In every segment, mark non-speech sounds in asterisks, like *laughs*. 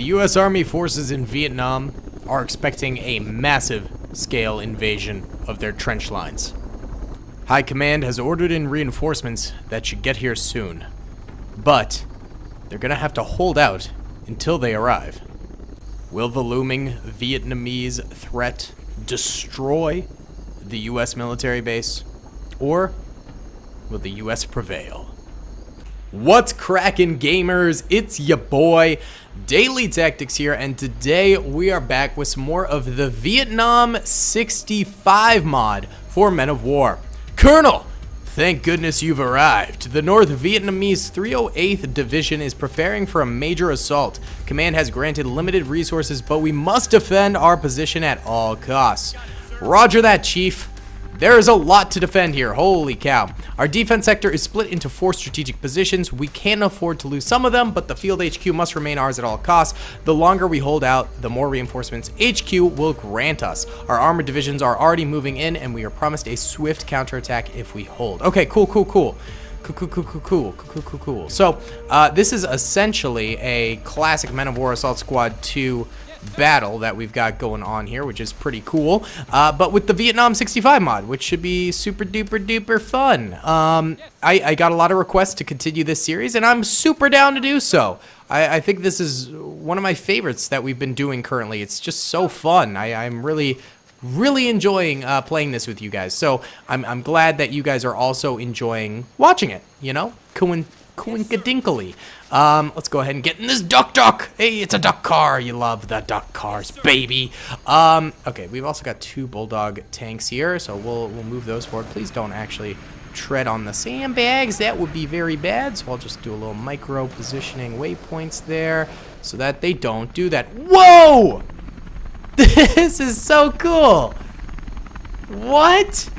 The U.S. Army forces in Vietnam are expecting a massive scale invasion of their trench lines. High Command has ordered in reinforcements that should get here soon. But they're gonna have to hold out until they arrive. Will the looming Vietnamese threat destroy the U.S. military base? Or will the U.S. prevail? What's crackin' gamers? It's your boy, Daley Tactics here, and today we are back with some more of the Vietnam 65 mod for Men of War. Colonel, thank goodness you've arrived. The North Vietnamese 308th Division is preparing for a major assault. Command has granted limited resources, but we must defend our position at all costs. Roger that, Chief. There is a lot to defend here, holy cow. Our defense sector is split into four strategic positions. We can't afford to lose some of them, but the field HQ must remain ours at all costs. The longer we hold out, the more reinforcements HQ will grant us. Our armored divisions are already moving in, and we are promised a swift counterattack if we hold. Okay, cool, cool, cool. Cool, cool, cool, cool, cool, cool, cool. So, uh, this is essentially a classic Men of War Assault Squad 2 battle that we've got going on here, which is pretty cool. Uh, but with the Vietnam 65 mod, which should be super duper duper fun. Um, I, I, got a lot of requests to continue this series, and I'm super down to do so. I, I, think this is one of my favorites that we've been doing currently. It's just so fun. I, I'm really really enjoying uh, playing this with you guys. So I'm, I'm glad that you guys are also enjoying watching it, you know? Coin Coinkadinkly. Um, let's go ahead and get in this duck duck. Hey, it's a duck car. You love the duck cars, baby. Um, okay, we've also got two bulldog tanks here, so we'll we'll move those forward. Please don't actually tread on the sandbags. That would be very bad. So I'll just do a little micro positioning waypoints there so that they don't do that. Whoa! *laughs* This is so cool. What?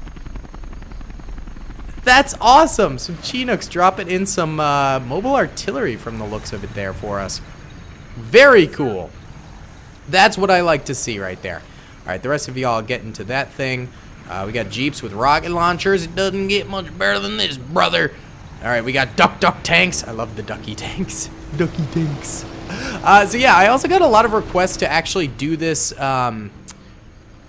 That's awesome. Some Chinooks dropping in some uh, mobile artillery from the looks of it there for us. Very cool. That's what I like to see right there. All right, the rest of y'all get into that thing. Uh, we got Jeeps with rocket launchers. It doesn't get much better than this, brother. All right, we got duck duck tanks. I love the ducky tanks. *laughs* ducky tanks. Uh, so yeah, I also got a lot of requests to actually do this um,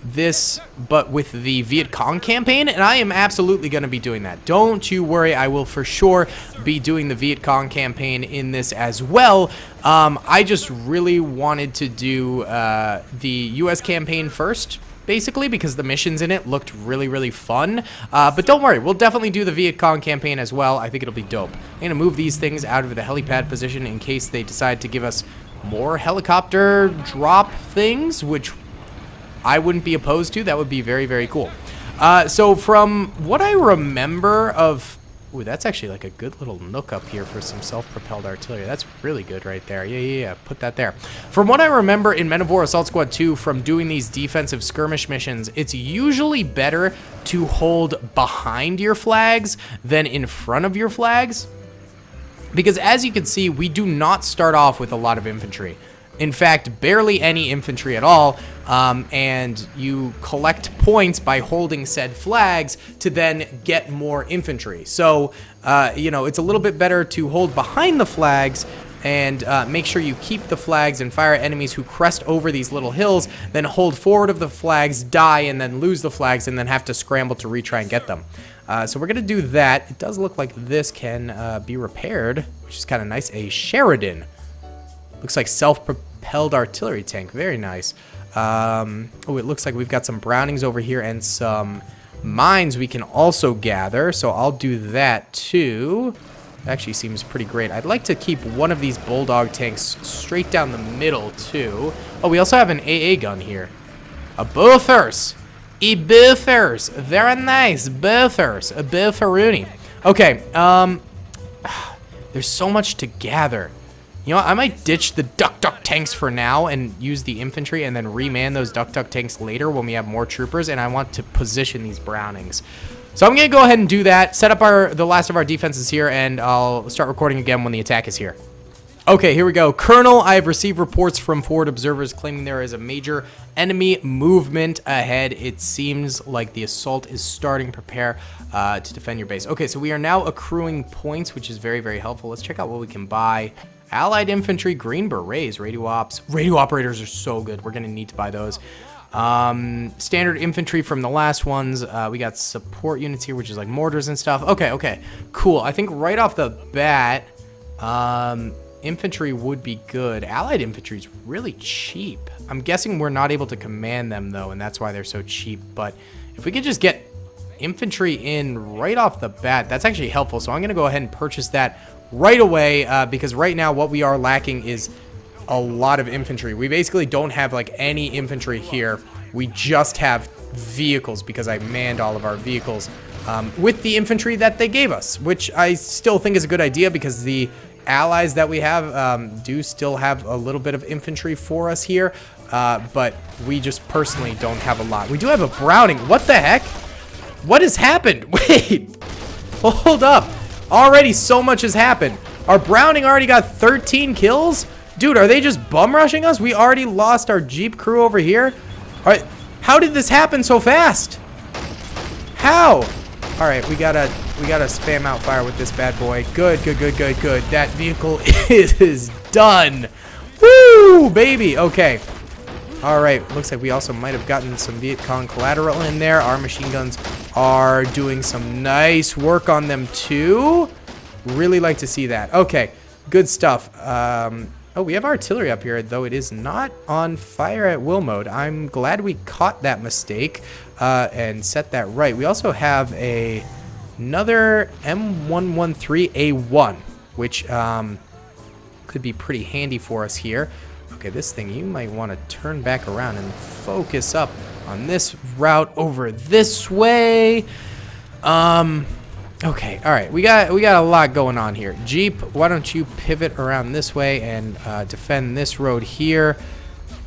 this, but with the Viet Cong campaign, and I am absolutely going to be doing that. Don't you worry, I will for sure be doing the Viet Cong campaign in this as well. Um, I just really wanted to do uh, the U.S. campaign first, basically, because the missions in it looked really, really fun. Uh, but don't worry, we'll definitely do the Viet Cong campaign as well. I think it'll be dope. I'm to move these things out of the helipad position in case they decide to give us more helicopter drop things, which I wouldn't be opposed to. That would be very, very cool. Uh, so from what I remember of... Ooh, that's actually like a good little nook up here for some self-propelled artillery. That's really good right there. Yeah, yeah, yeah. Put that there. From what I remember in Men of War Assault Squad 2 from doing these defensive skirmish missions, it's usually better to hold behind your flags than in front of your flags. Because as you can see, we do not start off with a lot of infantry. In fact, barely any infantry at all, um, and you collect points by holding said flags to then get more infantry. So, uh, you know, it's a little bit better to hold behind the flags and uh, make sure you keep the flags and fire enemies who crest over these little hills, then hold forward of the flags, die, and then lose the flags, and then have to scramble to retry and get them. Uh, so we're going to do that. It does look like this can uh, be repaired, which is kind of nice. A Sheridan. Looks like self-propelled artillery tank. Very nice. Um, oh, it looks like we've got some Brownings over here and some mines we can also gather. So I'll do that too. Actually seems pretty great. I'd like to keep one of these Bulldog tanks straight down the middle too. Oh, we also have an AA gun here. A Bofors. E Bofors. Very nice. Bofors. A Boforuni. Okay, um, *sighs* there's so much to gather. You know? I might ditch the Duck Duck tanks for now and use the infantry and then reman those Duck Duck tanks later when we have more troopers and I want to position these Brownings. So I'm going to go ahead and do that, set up our the last of our defenses here, and I'll start recording again when the attack is here. Okay, here we go. Colonel, I have received reports from forward observers claiming there is a major enemy movement ahead. It seems like the assault is starting. Prepare uh, to defend your base. Okay, so we are now accruing points, which is very, very helpful. Let's check out what we can buy Allied infantry, green berets, radio ops. Radio operators are so good. We're going to need to buy those. Um, standard infantry from the last ones. Uh, we got support units here, which is like mortars and stuff. Okay, okay, cool. I think right off the bat, um, infantry would be good. Allied infantry is really cheap. I'm guessing we're not able to command them though, and that's why they're so cheap. But if we could just get infantry in right off the bat, that's actually helpful. So I'm to go ahead and purchase that right away uh, because right now what we are lacking is a lot of infantry. We basically don't have like any infantry here. We just have vehicles because I manned all of our vehicles um, with the infantry that they gave us, which I still think is a good idea because the allies that we have um, do still have a little bit of infantry for us here, uh, but we just personally don't have a lot. We do have a Browning. What the heck? What has happened? *laughs* Wait, hold up. Already so much has happened. Our Browning already got 13 kills? Dude, are they just bum rushing us? We already lost our Jeep crew over here. All right, how did this happen so fast? How? All right, we gotta we gotta spam out fire with this bad boy. Good, good, good, good, good. That vehicle *laughs* is done. Woo, baby. Okay. All right, looks like we also might have gotten some Viet Cong collateral in there. Our machine guns are doing some nice work on them too. Really like to see that. Okay, good stuff. Um, Oh, we have artillery up here, though it is not on fire at will mode. I'm glad we caught that mistake uh, and set that right. We also have a another M113A1, which um, could be pretty handy for us here. Okay, this thing, you might want to turn back around and focus up on this route over this way. Um, Okay, all right. We got we got a lot going on here. Jeep, why don't you pivot around this way and uh, defend this road here?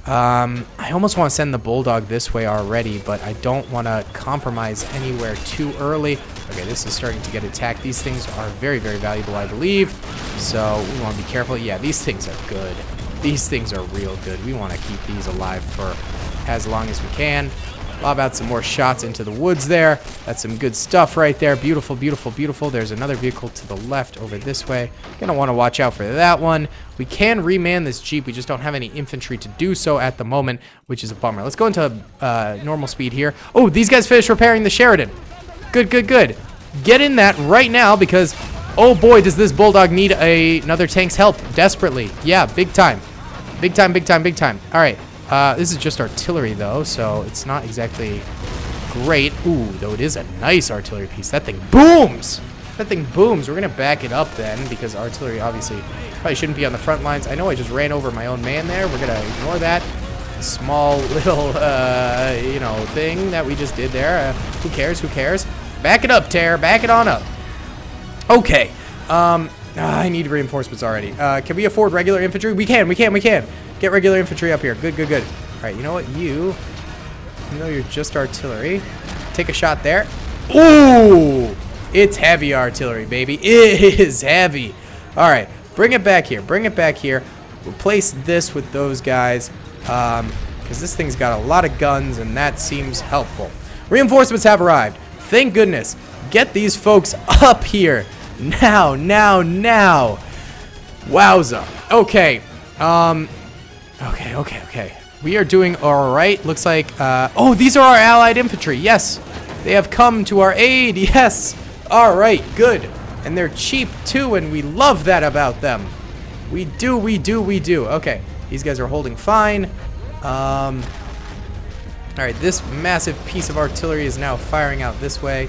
Um, I almost want to send the Bulldog this way already, but I don't want to compromise anywhere too early. Okay, this is starting to get attacked. These things are very, very valuable, I believe. So we want to be careful. Yeah, these things are good. These things are real good. We want to keep these alive for as long as we can. Lob out some more shots into the woods there. That's some good stuff right there. Beautiful, beautiful, beautiful. There's another vehicle to the left over this way. Gonna want to watch out for that one. We can reman this Jeep. We just don't have any infantry to do so at the moment, which is a bummer. Let's go into uh, normal speed here. Oh, these guys finished repairing the Sheridan. Good, good, good. Get in that right now because, oh boy, does this Bulldog need a, another tank's help desperately. Yeah, big time. Big time, big time, big time. All right. Uh, this is just artillery, though, so it's not exactly great. Ooh, though it is a nice artillery piece. That thing booms! That thing booms. We're going to back it up then, because artillery obviously probably shouldn't be on the front lines. I know I just ran over my own man there. We're going to ignore that small *laughs* little, uh, you know, thing that we just did there. Uh, who cares? Who cares? Back it up, Tear. Back it on up. Okay. Um, ah, I need reinforcements already. Uh, can we afford regular infantry? We can. We can. We can. Get regular infantry up here. Good, good, good. All right, you know what? You, you know you're just artillery. Take a shot there. Ooh! It's heavy artillery, baby. *laughs* It is heavy. All right, bring it back here. Bring it back here. Replace this with those guys. Um, because this thing's got a lot of guns, and that seems helpful. Reinforcements have arrived. Thank goodness. Get these folks up here. Now, now, now. Wowza. Okay. Um, Okay, okay, okay. We are doing all right. Looks like, uh, oh, these are our allied infantry. Yes, they have come to our aid. *laughs* Yes. All right, good. And they're cheap too, and we love that about them. We do, we do, we do. Okay, these guys are holding fine. Um, all right, this massive piece of artillery is now firing out this way.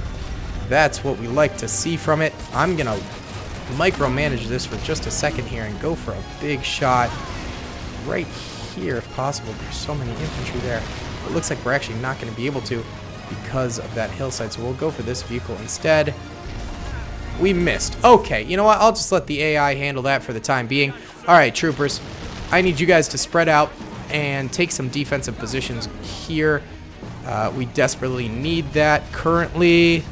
That's what we like to see from it. I'm gonna micromanage this for just a second here and go for a big shot right here if possible. There's so many infantry there. It looks like we're actually not going to be able to because of that hillside. So we'll go for this vehicle instead. We missed. Okay, you know what? I'll just let the AI handle that for the time being. All right, troopers. I need you guys to spread out and take some defensive positions here. Uh, we desperately need that currently,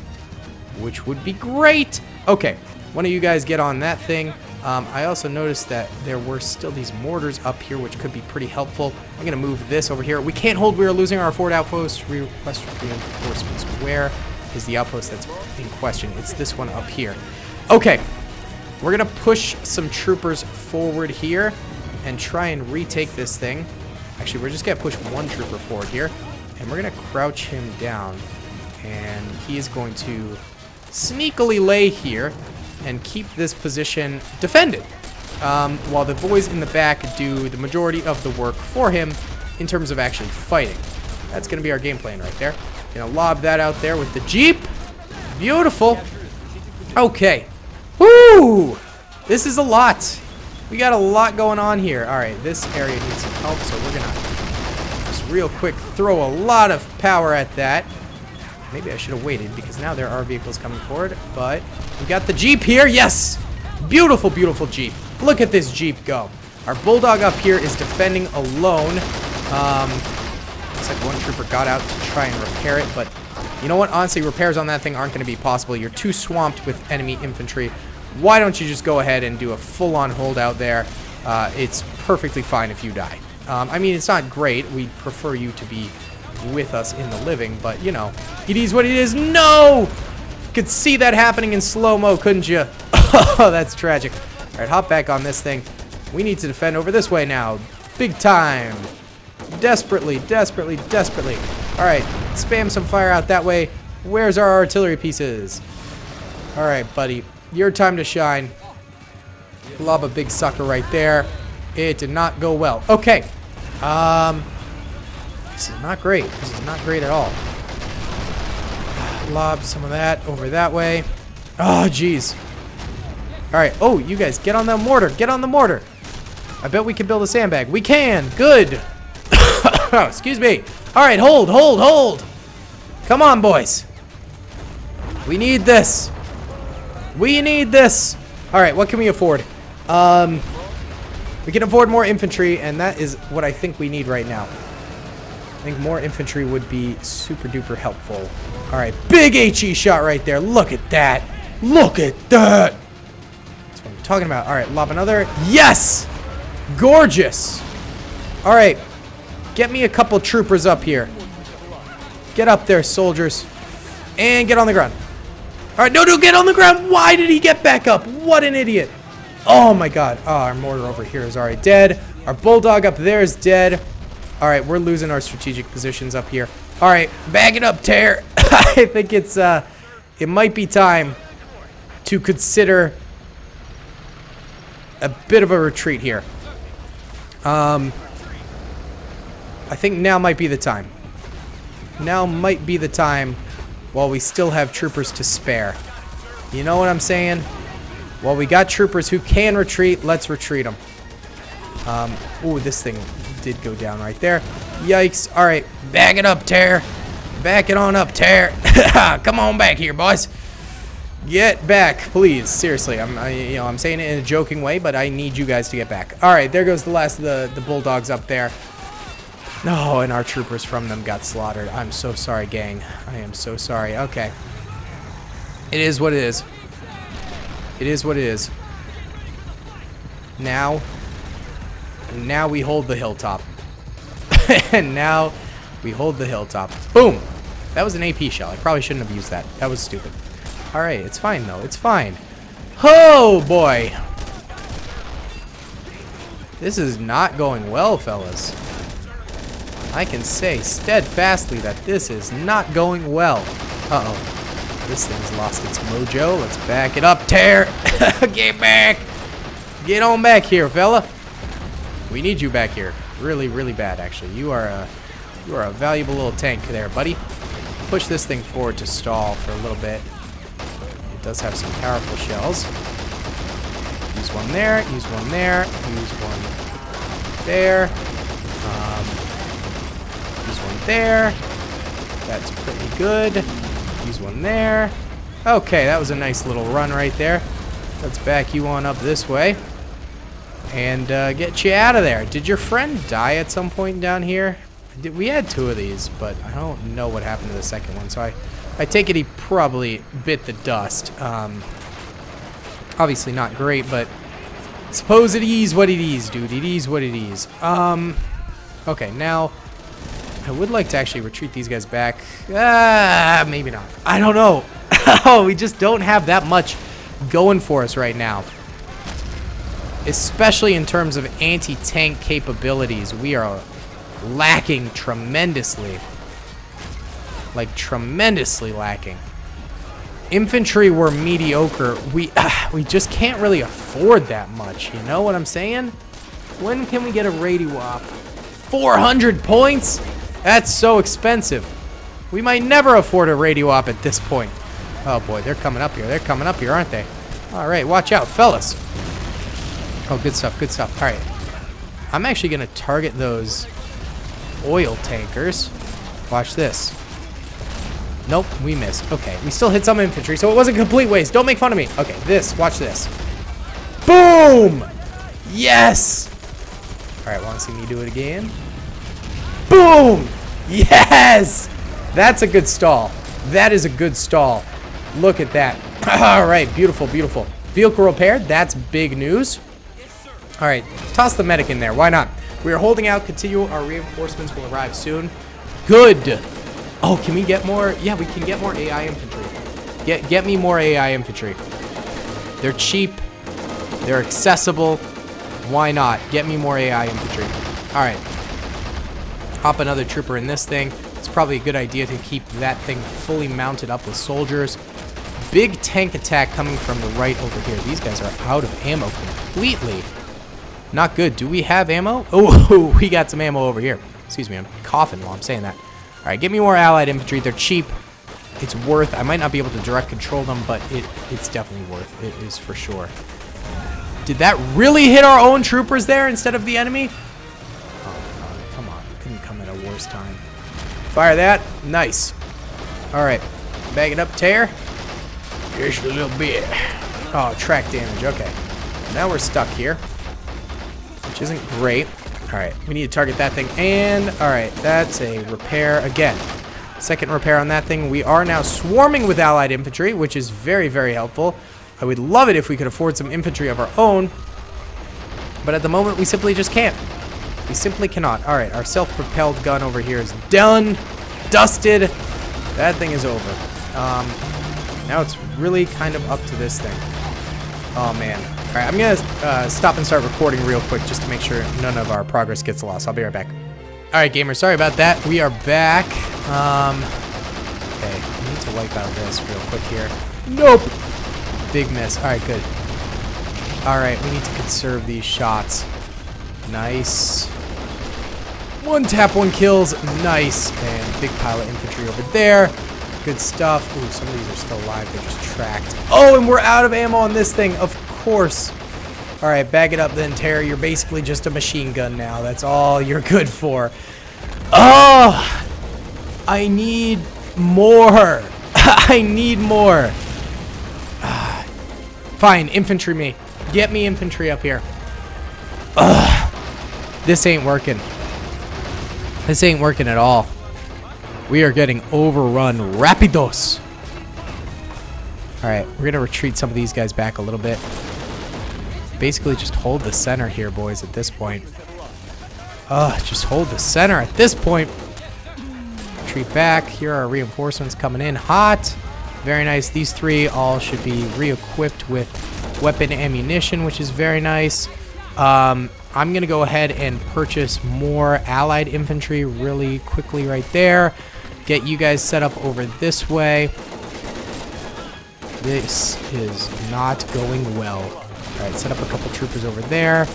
which would be great. Okay, one of you guys get on that thing. Um, I also noticed that there were still these mortars up here, which could be pretty helpful. I'm going to move this over here. We can't hold. We are losing our forward outpost. Request reinforcements. Where is the outpost that's in question? It's this one up here. Okay. We're going to push some troopers forward here and try and retake this thing. Actually, we're just going to push one trooper forward here. And we're going to crouch him down. And he is going to sneakily lay here and keep this position defended. Um, while the boys in the back do the majority of the work for him in terms of actually fighting. That's going to be our game plan right there. Gonna lob that out there with the Jeep. Beautiful. Okay. Woo! This is a lot. We got a lot going on here. All right, this area needs some help, so we're gonna just real quick throw a lot of power at that. Maybe I should have waited because now there are vehicles coming forward, but we got the Jeep here. Yes! Beautiful, beautiful Jeep. Look at this Jeep go. Our Bulldog up here is defending alone. Um, looks like one trooper got out to try and repair it, but you know what? Honestly, repairs on that thing aren't going to be possible. You're too swamped with enemy infantry. Why don't you just go ahead and do a full-on holdout there? Uh, it's perfectly fine if you die. Um, I mean, it's not great. We'd prefer you to be with us in the living, but, you know, it is what it is. No! Could see that happening in slow-mo, couldn't you? *laughs* oh, that's tragic. All right, hop back on this thing. We need to defend over this way now. Big time. Desperately, desperately, desperately. All right, spam some fire out that way. Where's our artillery pieces? All right, buddy. Your time to shine. Lob a big sucker right there. It did not go well. Okay. Um, this is not great. This is not great at all. Lob some of that over that way. Oh, jeez. All right. Oh, you guys, get on the mortar. Get on the mortar. I bet we can build a sandbag. We can. Good. *coughs* oh, excuse me. All right, hold, hold, hold. Come on, boys. We need this. We need this. All right, what can we afford? Um, we can afford more infantry, and that is what I think we need right now. I think more infantry would be super duper helpful. All right, big HE shot right there. Look at that. Look at that. That's what I'm talking about. All right, lob another. Yes! Gorgeous. All right, get me a couple troopers up here. Get up there, soldiers. And get on the ground. All right, no, no, get on the ground. Why did he get back up? What an idiot. Oh, my God. Oh, our mortar over here is already dead. Our bulldog up there is dead. All right, we're losing our strategic positions up here. All right, bag it up, Tear. *laughs* I think it's, uh, it might be time to consider a bit of a retreat here. Um, I think now might be the time. Now might be the time while we still have troopers to spare. You know what I'm saying? While we got troopers who can retreat, let's retreat them. Um, ooh, this thing did go down right there. Yikes. All right, back it up, Tear. Back it on up, Tear. *laughs* Come on back here, boys. Get back, please. Seriously, I'm, I, you know, I'm saying it in a joking way, but I need you guys to get back. All right, there goes the last of the, the bulldogs up there. No, and our troopers from them got slaughtered. I'm so sorry, gang. I am so sorry. Okay. It is what it is. It is what it is. Now, now we hold the hilltop. *laughs* and now we hold the hilltop. Boom! That was an AP shell. I probably shouldn't have used that. That was stupid. Alright, it's fine though. It's fine. Oh boy! This is not going well, fellas. I can say steadfastly that this is not going well. Uh-oh. This thing's lost its mojo. Let's back it up, Tear. *laughs* Get back. Get on back here, fella. We need you back here. Really, really bad, actually. You are a, you are a valuable little tank there, buddy. Push this thing forward to stall for a little bit. It does have some powerful shells. Use one there, use one there, use one there. Um, Use one there. That's pretty good. Use one there. Okay, that was a nice little run right there. Let's back you on up this way. And uh, get you out of there. Did your friend die at some point down here? We had two of these, but I don't know what happened to the second one. So I, I take it he probably bit the dust. Um, obviously not great, but suppose it is what it is, dude. It is what it is. Um, okay, now I would like to actually retreat these guys back. Ah, maybe not. I don't know. *laughs* oh, we just don't have that much going for us right now. Especially in terms of anti-tank capabilities, we are lacking tremendously. Like, tremendously lacking. Infantry were mediocre. We, uh, *sighs* we just can't really afford that much, you know what I'm saying? When can we get a radio op? 400 points? That's so expensive. We might never afford a radio op at this point. Oh boy, they're coming up here. They're coming up here, aren't they? All right, watch out, fellas. Oh, good stuff, good stuff. All right. I'm actually going to target those oil tankers. Watch this. Nope, we missed. Okay, we still hit some infantry, so it wasn't complete waste. Don't make fun of me. Okay, this. Watch this. Boom! Yes! All right, want to see me do it again? Boom! Yes! That's a good stall. That is a good stall. Look at that. *laughs* All right, beautiful, beautiful. Vehicle repaired. That's big news. All right, toss the medic in there. Why not? We are holding out. Continue. Our reinforcements will arrive soon. Good. Oh, can we get more? Yeah, we can get more AI infantry. Get get me more AI infantry. They're cheap. They're accessible. Why not? Get me more AI infantry. All right. Hop another trooper in this thing. It's probably a good idea to keep that thing fully mounted up with soldiers. Big tank attack coming from the right over here. These guys are out of ammo completely. Not good. Do we have ammo? Oh, *laughs* we got some ammo over here. Excuse me, I'm coughing while I'm saying that. All right, give me more allied infantry. They're cheap. It's worth. I might not be able to direct control them, but it it's definitely worth. It is for sure. Did that really hit our own troopers there instead of the enemy? Oh, God, come on. Couldn't come at a worse time. Fire that. Nice. All right. Bag it up, tear. Just a little bit. Oh, track damage. Okay. Now we're stuck here, which isn't great. All right, we need to target that thing. And, all right, that's a repair again. Second repair on that thing. We are now swarming with allied infantry, which is very, very helpful. I would love it if we could afford some infantry of our own. But at the moment, we simply just can't. We simply cannot. All right, our self-propelled gun over here is done. Dusted. That thing is over. Um, now it's really kind of up to this thing. Oh, man. All right, I'm to uh, stop and start recording real quick just to make sure none of our progress gets lost. I'll be right back. All right, gamers, sorry about that. We are back. Um, okay, we need to wipe out this real quick here. Nope. Big miss. All right, good. All right, we need to conserve these shots. Nice. One tap, one kills. Nice. And big pile of infantry over there. Good stuff. Ooh, some of these are still alive. They're just tracked. Oh, and we're out of ammo on this thing. Of course. All right, bag it up then, Terry. You're basically just a machine gun now. That's all you're good for. Oh, I need more. *laughs* I need more. *sighs* Fine, infantry me. Get me infantry up here. Ugh. This ain't working. This ain't working at all. We are getting overrun rapidos. Alright, we're going to retreat some of these guys back a little bit. Basically just hold the center here, boys, at this point. Ugh, just hold the center at this point. Retreat back. Here are reinforcements coming in hot. Very nice. These three all should be re-equipped with weapon ammunition, which is very nice. Um, I'm going to go ahead and purchase more allied infantry really quickly right there. Get you guys set up over this way. This is not going well. All right, set up a couple troopers over there.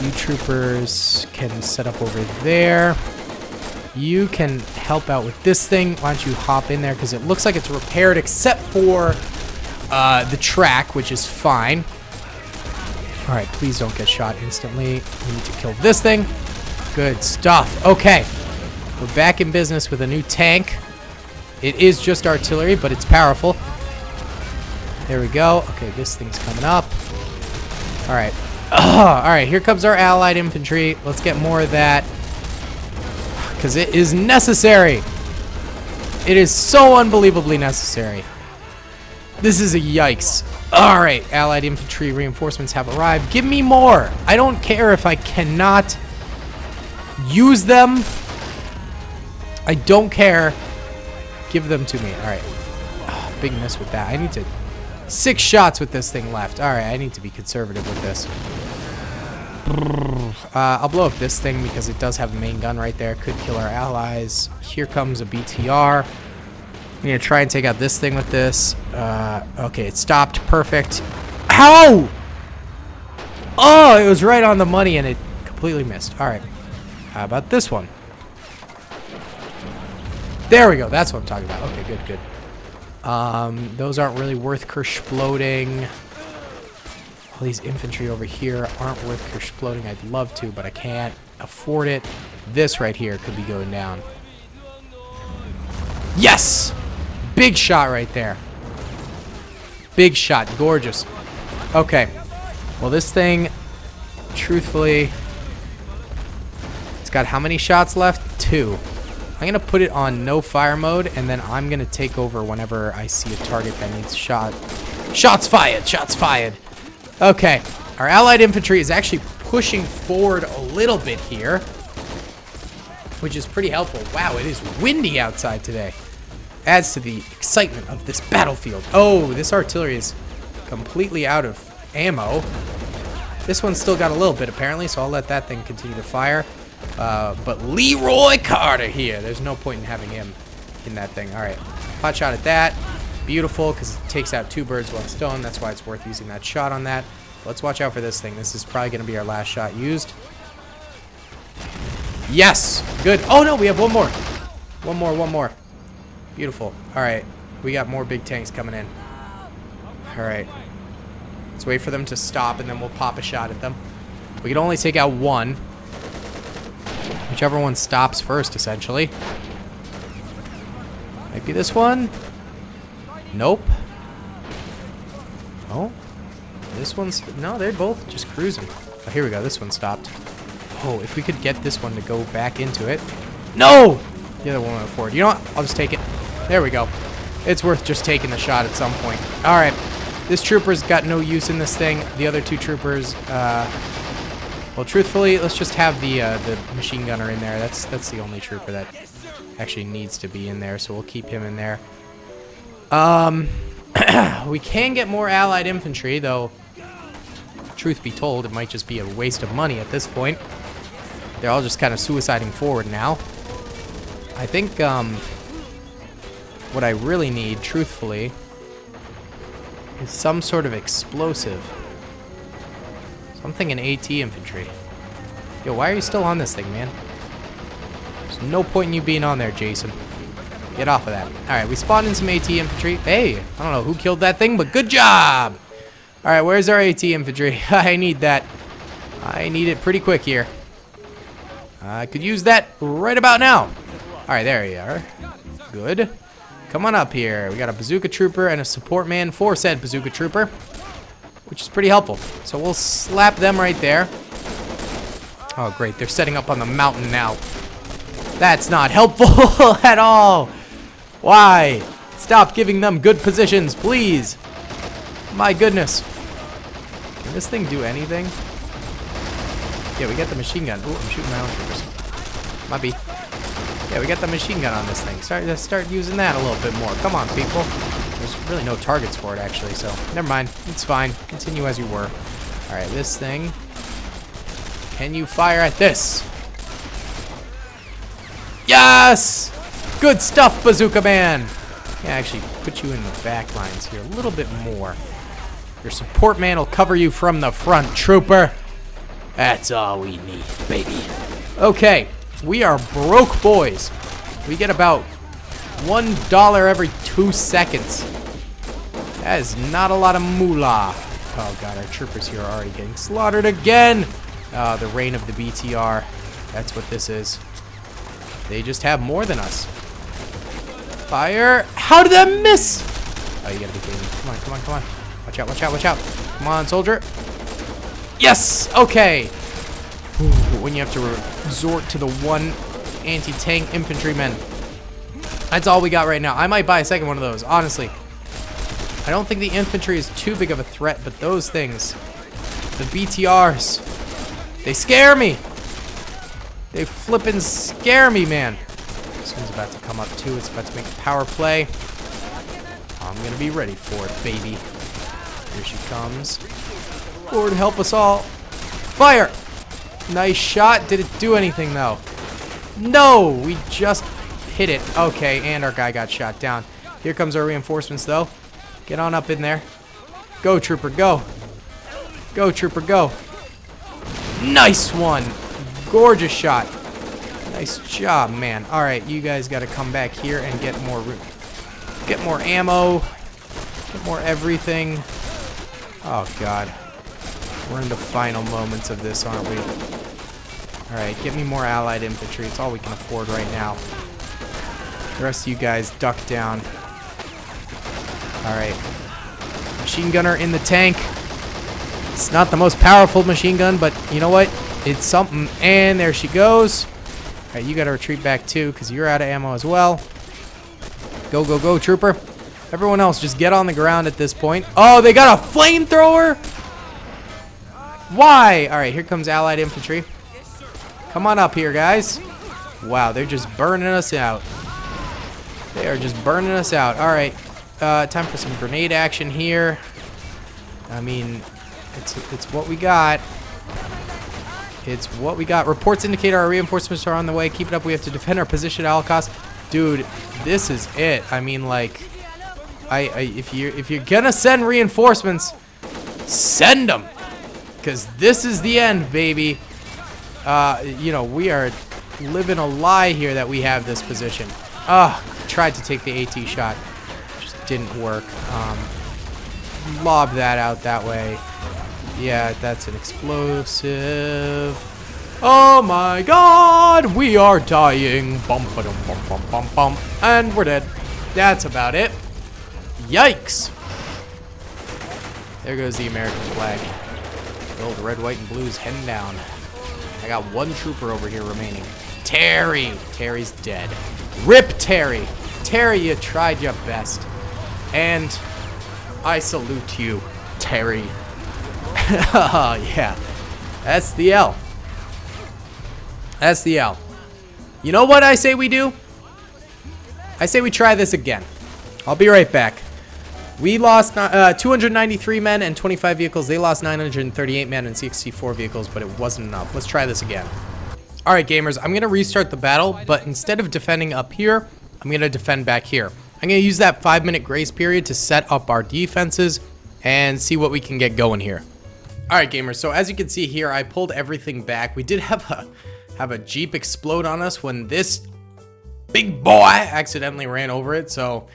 You troopers can set up over there. You can help out with this thing. Why don't you hop in there? Because it looks like it's repaired except for uh, the track, which is fine. All right, please don't get shot instantly. We need to kill this thing. Good stuff. Okay, we're back in business with a new tank. It is just artillery, but it's powerful. There we go. Okay, this thing's coming up. All right. *clears throat* all right, here comes our allied infantry. Let's get more of that. Because it is necessary. It is so unbelievably necessary. This is a yikes. All right, allied infantry reinforcements have arrived. Give me more. I don't care if I cannot use them. I don't care. Give them to me. All right. Oh, big miss with that. I need to... Six shots with this thing left. All right, I need to be conservative with this. Uh, I'll blow up this thing because it does have a main gun right there. Could kill our allies. Here comes a BTR. I'm going to try and take out this thing with this. Uh, okay, it stopped. Perfect. How? Oh, it was right on the money and it completely missed. All right. How about this one? There we go. That's what I'm talking about. Okay, good, good. Um, those aren't really worth exploding. All these infantry over here aren't worth exploding. I'd love to, but I can't afford it. This right here could be going down. Yes! Big shot right there. Big shot. Gorgeous. Okay. Well, this thing, truthfully, it's got how many shots left? Two. I'm going to put it on no fire mode, and then I'm going to take over whenever I see a target that needs shot. Shots fired! Shots fired! Okay. Our allied infantry is actually pushing forward a little bit here, which is pretty helpful. Wow, it is windy outside today. Adds to the excitement of this battlefield. Oh, this artillery is completely out of ammo. This one's still got a little bit, apparently, so I'll let that thing continue to fire. Uh, but Leroy Carter here. There's no point in having him in that thing. All right. Hot shot at that. Beautiful, because it takes out two birds, one stone. That's why it's worth using that shot on that. Let's watch out for this thing. This is probably going to be our last shot used. Yes! Good. Oh, no, we have one more. One more, one more. Beautiful. All right. We got more big tanks coming in. All right. Let's wait for them to stop, and then we'll pop a shot at them. We can only take out one. Whichever one stops first, essentially. Might be this one. Nope. Oh. This one's... No, they're both just cruising. Oh, here we go. This one stopped. Oh, if we could get this one to go back into it. No! The other one went forward. You know what? I'll just take it. There we go. It's worth just taking the shot at some point. Alright. This trooper's got no use in this thing. The other two troopers, uh... Well, truthfully, let's just have the uh, the machine gunner in there. That's that's the only trooper that actually needs to be in there, so we'll keep him in there. Um, *clears throat* we can get more allied infantry, though, truth be told, it might just be a waste of money at this point. They're all just kind of suiciding forward now. I think um, what I really need, truthfully, is some sort of explosive. Something in AT infantry. Yo, why are you still on this thing, man? There's no point in you being on there, Jason. Get off of that. Alright, we spawned in some AT infantry. Hey, I don't know who killed that thing, but good job! Alright, where's our AT infantry? *laughs* I need that. I need it pretty quick here. I could use that right about now. Alright, there you are. Good. Come on up here. We got a bazooka trooper and a support man for said bazooka trooper. Which is pretty helpful. So we'll slap them right there. Oh, great. They're setting up on the mountain now. That's not helpful *laughs* at all. Why? Stop giving them good positions, please. My goodness. Can this thing do anything? Yeah, we got the machine gun. Ooh, I'm shooting my own troopers. Might be. Yeah, we got the machine gun on this thing. Start, start using that a little bit more. Come on, people. Really no targets for it, actually, so never mind. It's fine. Continue as you were. All right, this thing. Can you fire at this? Yes! Good stuff, Bazooka Man! Yeah, actually, put you in the back lines here a little bit more. Your support man will cover you from the front, trooper. That's all we need, baby. Okay, we are broke boys. We get about one dollar every two seconds. That is not a lot of moolah. Oh god, our troopers here are already getting slaughtered again. Uh, the reign of the BTR. That's what this is. They just have more than us. Fire. How did that miss? Oh, you gotta be kidding me. Come on, come on, come on. Watch out, watch out, watch out. Come on, soldier. Yes! Okay. When you have to resort to the one anti-tank infantryman. That's all we got right now. I might buy a second one of those, honestly. I don't think the infantry is too big of a threat, but those things, the BTRs, they scare me. They flippin' scare me, man. This one's about to come up too. It's about to make a power play. I'm gonna be ready for it, baby. Here she comes. Lord help us all. Fire! Nice shot. Did it do anything, though? No, we just hit it. Okay, and our guy got shot down. Here comes our reinforcements, though. Get on up in there. Go, Trooper, go. Go, Trooper, go. Nice one. Gorgeous shot. Nice job, man. All right, you guys got to come back here and get more room, get more ammo, get more everything. Oh, God. We're in the final moments of this, aren't we? Alright, get me more allied infantry. It's all we can afford right now. The rest of you guys duck down. Alright. Machine gunner in the tank. It's not the most powerful machine gun, but you know what? It's something. And there she goes. Alright, you gotta retreat back too, because you're out of ammo as well. Go, go, go, trooper. Everyone else, just get on the ground at this point. Oh, they got a flamethrower? Why? All right, here comes allied infantry. Come on up here, guys. Wow, they're just burning us out. They are just burning us out. All right, uh, time for some grenade action here. I mean, it's it's what we got. It's what we got. Reports indicate our reinforcements are on the way. Keep it up. We have to defend our position at all costs. Dude, this is it. I mean, like, I, I if you if you're gonna send reinforcements, send them, because this is the end, baby. Uh, you know, we are living a lie here that we have this position. Ah, tried to take the AT shot, didn't work. Um, lob that out that way. Yeah, that's an explosive. Oh my god, we are dying. Bum, ba -dum, bum, bum, bum, bum. And we're dead. That's about it. Yikes. There goes the American flag. The old red, white, and blues heading down. I got one trooper over here remaining. Terry. Terry's dead. Rip Terry. Terry, you tried your best. And I salute you, Terry. *laughs* yeah. That's the L. That's the L. You know what I say we do? I say we try this again. I'll be right back. We lost uh, 293 men and 25 vehicles. They lost 938 men and 64 vehicles, but it wasn't enough. Let's try this again. All right, gamers, I'm going to restart the battle, but instead of defending up here, I'm going to defend back here. I'm going to use that five-minute grace period to set up our defenses and see what we can get going here. All right, gamers, so as you can see here, I pulled everything back. We did have a have a Jeep explode on us when this big boy accidentally ran over it. So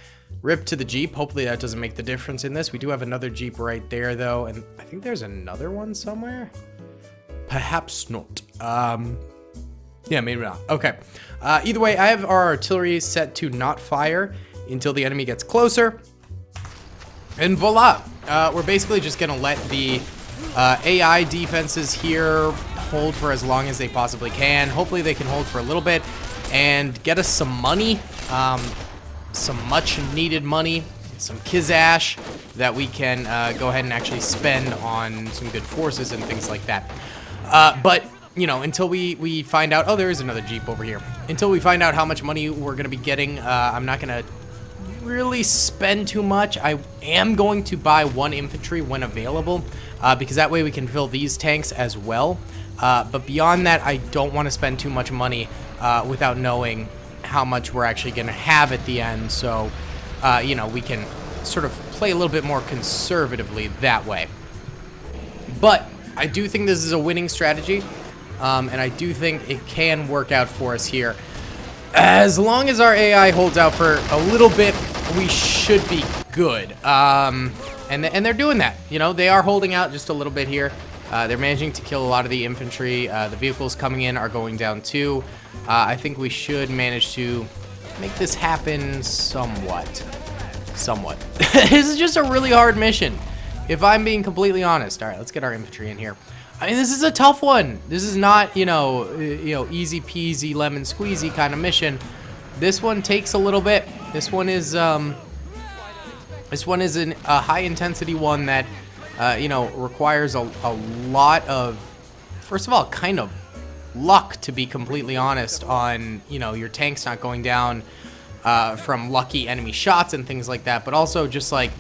rip to the Jeep. Hopefully that doesn't make the difference in this. We do have another Jeep right there though. And I think there's another one somewhere. Perhaps not. Um, yeah, maybe not. Okay. Uh, either way, I have our artillery set to not fire until the enemy gets closer. And voila. Uh, we're basically just to let the uh, AI defenses here hold for as long as they possibly can. Hopefully they can hold for a little bit and get us some money, um, some much needed money, some kizash that we can uh, go ahead and actually spend on some good forces and things like that. Uh, but you know, until we, we find out, oh, there is another Jeep over here. Until we find out how much money we're going to be getting, uh, I'm not going to really spend too much. I am going to buy one infantry when available, uh, because that way we can fill these tanks as well. Uh, but beyond that, I don't want to spend too much money uh, without knowing how much we're actually going to have at the end. So, uh, you know, we can sort of play a little bit more conservatively that way. But I do think this is a winning strategy, um, and I do think it can work out for us here. As long as our AI holds out for a little bit, we should be good. Um, and, and they're doing that. You know, they are holding out just a little bit here. Uh, they're managing to kill a lot of the infantry. Uh, the vehicles coming in are going down too. Uh, I think we should manage to make this happen somewhat. Somewhat. *laughs* this is just a really hard mission, if I'm being completely honest. All right, let's get our infantry in here. I mean, this is a tough one. This is not, you know, you know, easy peasy lemon squeezy kind of mission. This one takes a little bit. This one is, um, this one is an, a high intensity one that uh, you know, requires a, a lot of, first of all, kind of luck, to be completely honest, on, you know, your tanks not going down uh, from lucky enemy shots and things like that, but also just like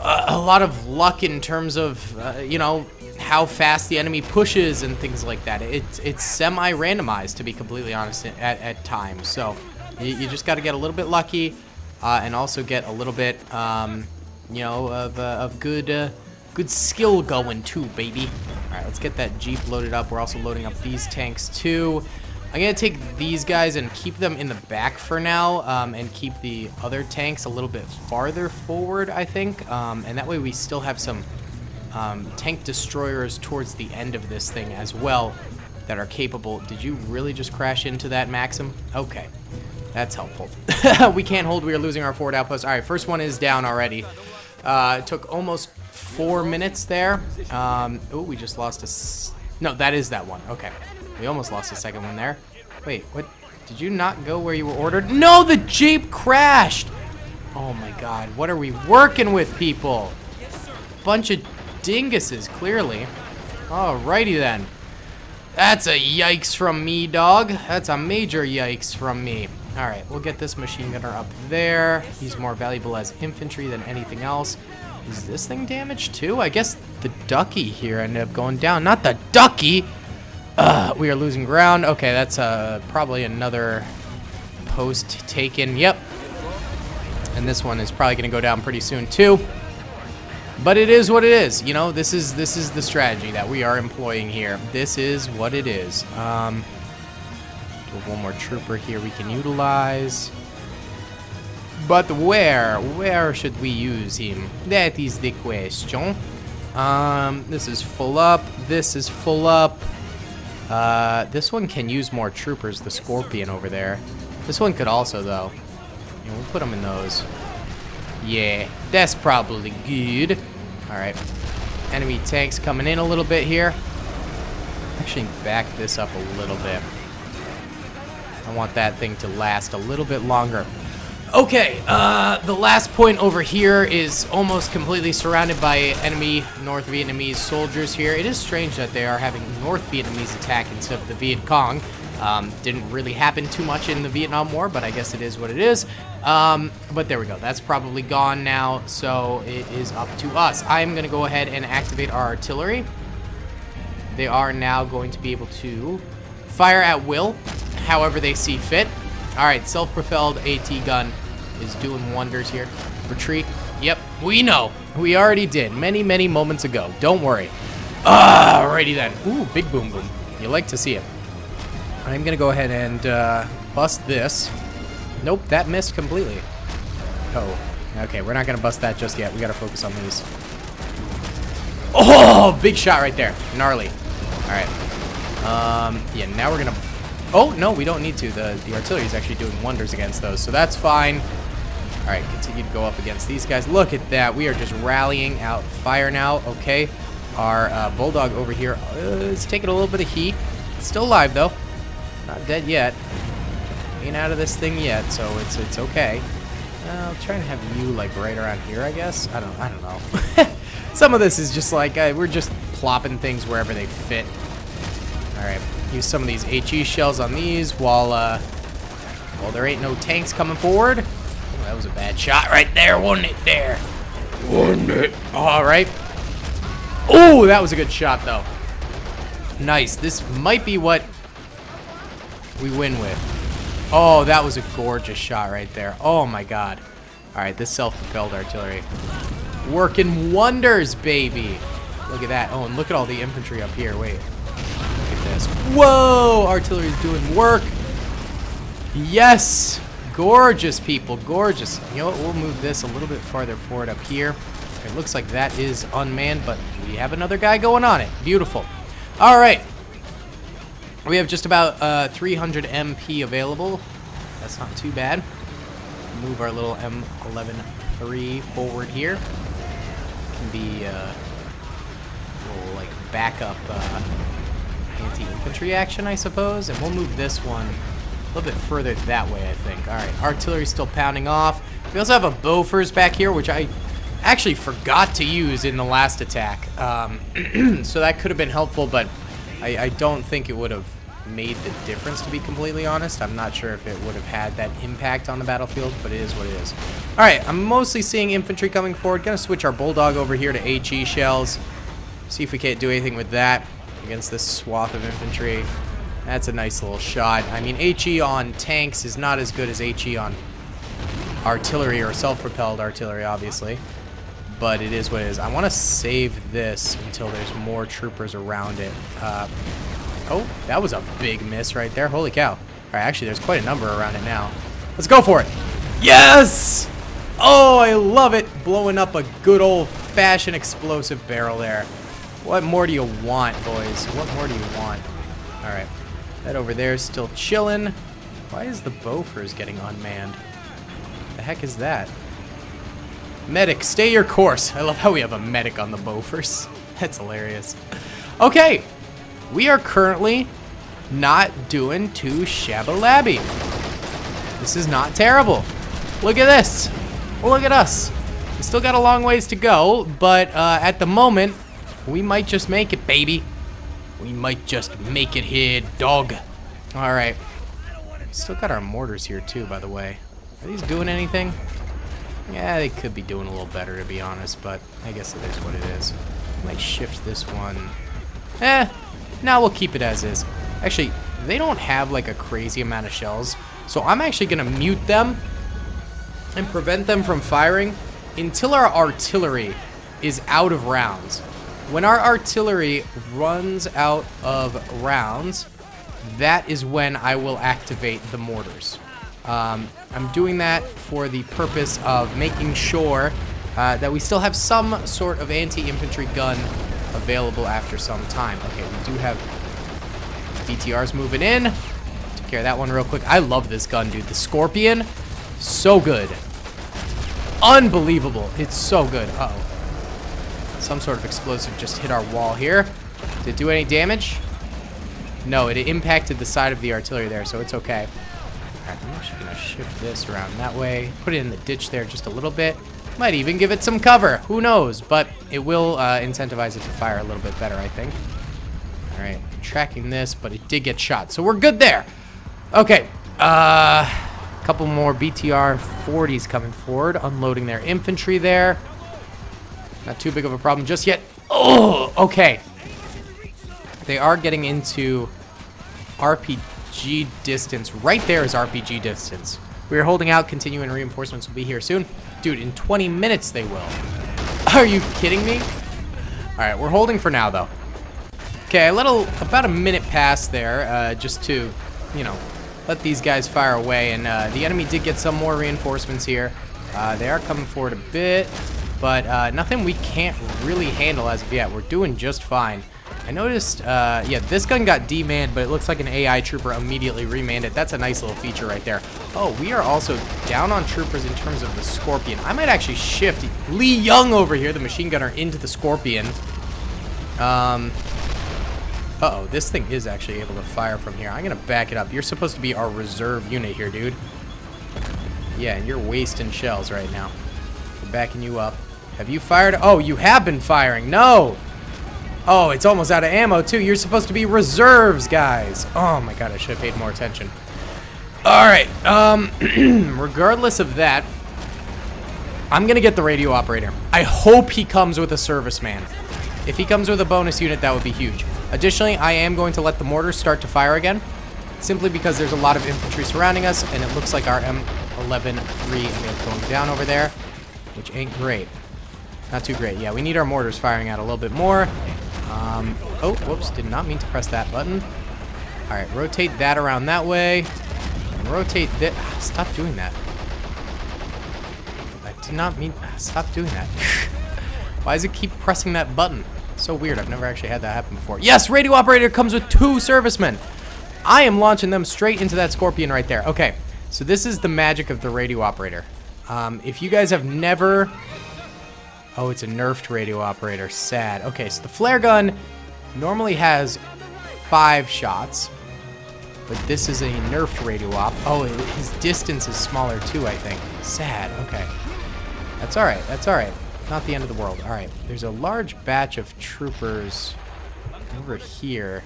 a, a lot of luck in terms of, uh, you know, how fast the enemy pushes and things like that. It's it's semi-randomized, to be completely honest, at, at times. So you, you just got to get a little bit lucky uh, and also get a little bit, um, you know, of, uh, of good, uh, good skill going too, baby. All right, let's get that Jeep loaded up. We're also loading up these tanks too. I'm going to take these guys and keep them in the back for now um, and keep the other tanks a little bit farther forward, I think. Um, and that way we still have some um, tank destroyers towards the end of this thing as well that are capable. Did you really just crash into that Maxim? Okay. That's helpful. *laughs* we can't hold. We are losing our forward outpost. All right, first one is down already. Uh, it took almost four minutes there. Um, oh, we just lost a... no, that is that one. Okay. We almost lost a second one there. Wait, what? Did you not go where you were ordered? No, the Jeep crashed! Oh my god, what are we working with, people? Bunch of dinguses, clearly. Alrighty then. That's a yikes from me, dog. That's a major yikes from me. Alright, we'll get this machine gunner up there. He's more valuable as infantry than anything else. Is this thing damaged too? I guess the ducky here ended up going down. Not the ducky! Uh, we are losing ground. Okay, that's uh, probably another post taken. Yep. And this one is probably going to go down pretty soon too. But it is what it is. You know, this is this is the strategy that we are employing here. This is what it is. Um, one more trooper here we can utilize. But where? Where should we use him? That is the question. Um, this is full up. This is full up. Uh, this one can use more troopers, the Scorpion over there. This one could also, though. Yeah, we'll put them in those. Yeah, that's probably good. Alright. Enemy tanks coming in a little bit here. Actually, back this up a little bit. I want that thing to last a little bit longer. Okay, uh, the last point over here is almost completely surrounded by enemy North Vietnamese soldiers here. It is strange that they are having North Vietnamese attack instead of the Viet Cong. Um, didn't really happen too much in the Vietnam War, but I guess it is what it is. Um, but there we go. That's probably gone now, so it is up to us. I'm going to go ahead and activate our artillery. They are now going to be able to fire at will, however they see fit. All right, self-propelled AT gun is doing wonders here. Retreat. Yep, we know. We already did many, many moments ago. Don't worry. Alrighty then. Ooh, big boom boom. You like to see it. I'm to go ahead and uh, bust this. Nope, that missed completely. Oh, okay. We're not to bust that just yet. We got to focus on these. Oh, big shot right there. Gnarly. All right. Um, yeah, now we're to Oh, no, we don't need to. The, the artillery is actually doing wonders against those, so that's fine. All right, continue to go up against these guys. Look at that. We are just rallying out fire now. Okay, our uh, Bulldog over here uh, is taking a little bit of heat. Still alive, though. Not dead yet. Ain't out of this thing yet, so it's it's okay. I'll try and have you, like, right around here, I guess. I don't, I don't know. *laughs* Some of this is just like, uh, we're just plopping things wherever they fit. All right. Use some of these HE shells on these while, uh, well, there ain't no tanks coming forward. Oh, that was a bad shot right there, wasn't it there? Wasn't it? All right. Oh, that was a good shot, though. Nice. This might be what we win with. Oh, that was a gorgeous shot right there. Oh, my God. All right, this self-propelled artillery. Working wonders, baby. Look at that. Oh, and look at all the infantry up here. Wait Look at this. Whoa! Artillery's doing work. Yes! Gorgeous, people. Gorgeous. You know what? We'll move this a little bit farther forward up here. It looks like that is unmanned, but we have another guy going on it. Beautiful. All right. We have just about uh, 300 MP available. That's not too bad. Move our little M11-3 forward here. Can be uh, a little, like, backup uh, anti-infantry action, I suppose. And we'll move this one a little bit further that way, I think. All right, artillery's still pounding off. We also have a Bofors back here, which I actually forgot to use in the last attack. Um, *clears throat* so that could have been helpful, but I, I don't think it would have made the difference, to be completely honest. I'm not sure if it would have had that impact on the battlefield, but it is what it is. All right, I'm mostly seeing infantry coming forward. Gonna switch our Bulldog over here to HE shells. See if we can't do anything with that against this swath of infantry. That's a nice little shot. I mean, HE on tanks is not as good as HE on artillery or self-propelled artillery, obviously. But it is what it is. I want to save this until there's more troopers around it. Uh, oh, that was a big miss right there. Holy cow. All right, actually, there's quite a number around it now. Let's go for it. Yes! Oh, I love it. Blowing up a good old-fashioned explosive barrel there. What more do you want, boys? What more do you want? All right. That over there is still chilling. Why is the Bofors getting unmanned? The heck is that? Medic, stay your course. I love how we have a medic on the Bofors. *laughs* That's hilarious. Okay, we are currently not doing too shabba-labby. This is not terrible. Look at this. Look at us. We still got a long ways to go, but uh, at the moment, we might just make it, baby. We might just make it here, dog. All right. Still got our mortars here, too, by the way. Are these doing anything? Yeah, they could be doing a little better, to be honest, but I guess it is what it is. Might shift this one. Eh, now we'll keep it as is. Actually, they don't have, like, a crazy amount of shells, so I'm actually going to mute them and prevent them from firing until our artillery is out of rounds. When our artillery runs out of rounds, that is when I will activate the mortars. Um, I'm doing that for the purpose of making sure uh, that we still have some sort of anti-infantry gun available after some time. Okay, we do have BTRs moving in. Take care of that one real quick. I love this gun, dude. The Scorpion, so good. Unbelievable. It's so good. Uh oh some sort of explosive just hit our wall here. Did it do any damage? No, it impacted the side of the artillery there, so it's okay. I'm actually going to shift this around that way. Put it in the ditch there just a little bit. Might even give it some cover. Who knows? But it will uh, incentivize it to fire a little bit better, I think. Alright, tracking this, but it did get shot, so we're good there. Okay, uh, a couple more BTR 40s coming forward, unloading their infantry there. Not too big of a problem just yet. Oh, okay. They are getting into RPG distance. Right there is RPG distance. We are holding out. Continuing reinforcements will be here soon. Dude, in 20 minutes they will. *laughs* Are you kidding me? All right, we're holding for now, though. Okay, a little, about a minute pass there, uh, just to, you know, let these guys fire away. And uh, the enemy did get some more reinforcements here. Uh, they are coming forward a bit. But uh, nothing we can't really handle as of yet. We're doing just fine. I noticed, uh, yeah, this gun got demanned, but it looks like an AI trooper immediately remanned it. That's a nice little feature right there. Oh, we are also down on troopers in terms of the Scorpion. I might actually shift Lee Young over here, the machine gunner, into the Scorpion. Um, uh-oh, this thing is actually able to fire from here. I'm going to back it up. You're supposed to be our reserve unit here, dude. Yeah, and you're wasting shells right now. We're backing you up. Have you fired? Oh, you have been firing. No. Oh, it's almost out of ammo, too. You're supposed to be reserves, guys. Oh, my God. I should have paid more attention. All right. Um, *clears throat* regardless of that, I'm going to get the radio operator. I hope he comes with a serviceman. If he comes with a bonus unit, that would be huge. Additionally, I am going to let the mortars start to fire again, simply because there's a lot of infantry surrounding us, and it looks like our M11-3 is going down over there, which ain't great. Not too great. Yeah, we need our mortars firing out a little bit more. Um, oh, whoops. Did not mean to press that button. All right, rotate that around that way. And rotate this. Stop doing that. I did not mean... Stop doing that. *laughs* Why does it keep pressing that button? So weird. I've never actually had that happen before. Yes, radio operator comes with two servicemen. I am launching them straight into that scorpion right there. Okay, so this is the magic of the radio operator. Um, if you guys have never Oh, it's a nerfed radio operator. Sad. Okay, so the flare gun normally has five shots, but this is a nerfed radio op. Oh, his distance is smaller too, I think. Sad. Okay. That's all right. That's all right. Not the end of the world. All right. There's a large batch of troopers over here.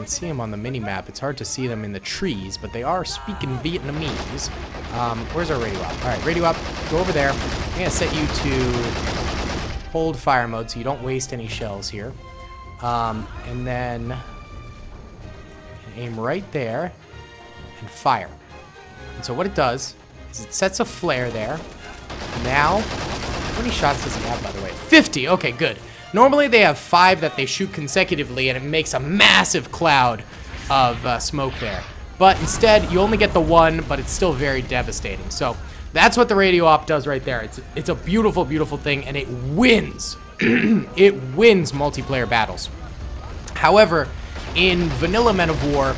Can see them on the mini-map. It's hard to see them in the trees, but they are speaking Vietnamese. Um, where's our radio op? All right, radio op, go over there. I'm to set you to hold fire mode so you don't waste any shells here. Um, and then aim right there and fire. And so what it does is it sets a flare there. Now, how many shots does he have, by the way? 50. Okay, good. Normally they have five that they shoot consecutively, and it makes a massive cloud of uh, smoke there. But instead, you only get the one, but it's still very devastating. So that's what the radio op does right there. It's, it's a beautiful, beautiful thing, and it wins. *clears throat* it wins multiplayer battles. However, in vanilla Men of War,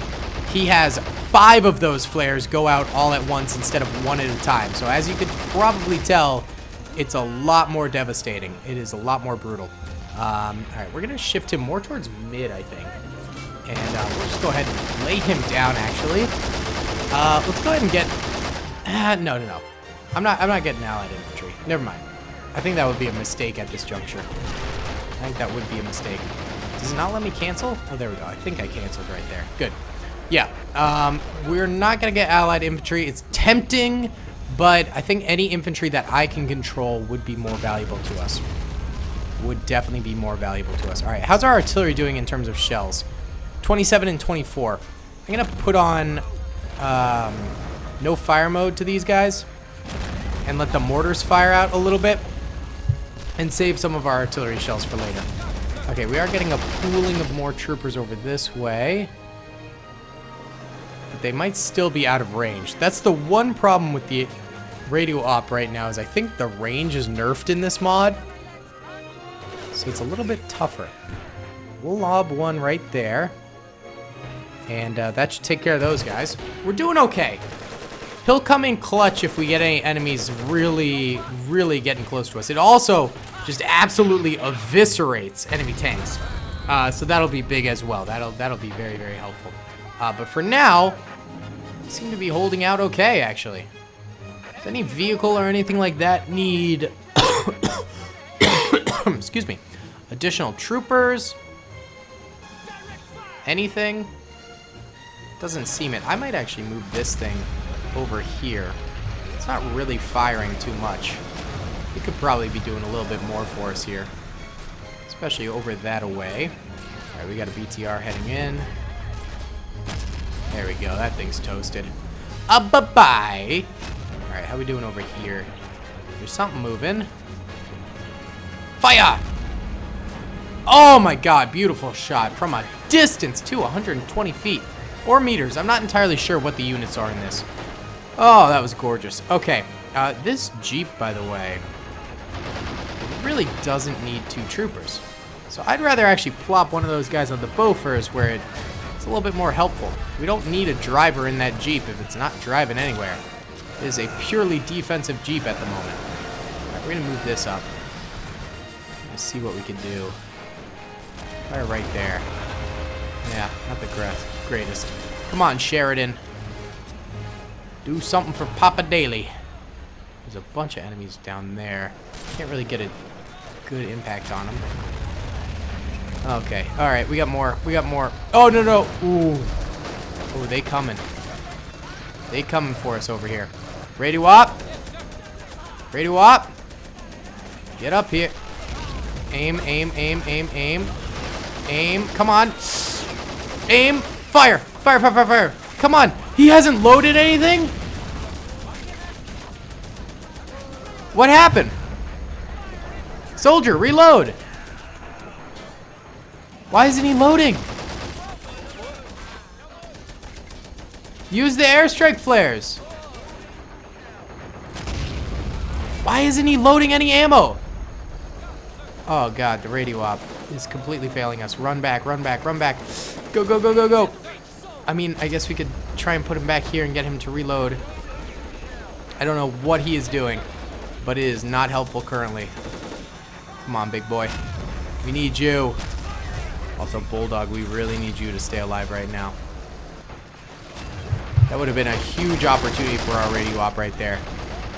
he has five of those flares go out all at once instead of one at a time. So as you could probably tell, it's a lot more devastating. It is a lot more brutal. Um, all right, we're going to shift him more towards mid, I think. And uh, we'll just go ahead and lay him down, actually. Uh, let's go ahead and get... Uh, no, no, no. I'm not, I'm not getting allied infantry. Never mind. I think that would be a mistake at this juncture. I think that would be a mistake. Does it not let me cancel? Oh, there we go. I think I canceled right there. Good. Yeah, um, we're not going to get allied infantry. It's tempting, but I think any infantry that I can control would be more valuable to us. Would definitely be more valuable to us. All right, how's our artillery doing in terms of shells? 27 and 24. I'm going to put on um, no fire mode to these guys and let the mortars fire out a little bit and save some of our artillery shells for later. Okay, we are getting a pooling of more troopers over this way But they might still be out of range. That's the one problem with the radio op right now is I think the range is nerfed in this mod. So it's a little bit tougher. We'll lob one right there. And uh, that should take care of those guys. We're doing okay. He'll come in clutch if we get any enemies really, really getting close to us. It also just absolutely eviscerates enemy tanks. Uh, so that'll be big as well. That'll that'll be very, very helpful. Uh, but for now, seem to be holding out okay, actually. Does any vehicle or anything like that need... *coughs* *coughs* excuse me. Additional troopers? Anything? Doesn't seem it. I might actually move this thing over here. It's not really firing too much. It could probably be doing a little bit more for us here. Especially over that away. Alright, we got a BTR heading in. There we go. That thing's toasted. Uh, bye-bye. All right, how we doing over here? There's something moving. Fire! Oh my god, beautiful shot from a distance to 120 feet. Or meters. I'm not entirely sure what the units are in this. Oh, that was gorgeous. Okay, uh, this Jeep, by the way, really doesn't need two troopers. So I'd rather actually plop one of those guys on the Bofors where it it's a little bit more helpful. We don't need a driver in that Jeep if it's not driving anywhere. It is a purely defensive Jeep at the moment. We're going to move this up. Let's see what we can do. Fire right there. Yeah, not the greatest. Come on, Sheridan. Do something for Papa Daley. There's a bunch of enemies down there. Can't really get a good impact on them. Okay. All right. We got more. We got more. Oh, no, no. Ooh. Oh, they coming. They coming for us over here. Radio op. Radio op. Get up here. Aim, aim, aim, aim, aim. Aim. Come on. Aim. Fire. Fire, fire, fire, fire. Come on. He hasn't loaded anything? What happened? Soldier, reload. Why isn't he loading? Use the airstrike flares. Why isn't he loading any ammo? Oh god, the radio op is completely failing us. Run back, run back, run back. Go, go, go, go, go. I mean, I guess we could try and put him back here and get him to reload. I don't know what he is doing, but it is not helpful currently. Come on, big boy. We need you. Also, Bulldog, we really need you to stay alive right now. That would have been a huge opportunity for our radio op right there.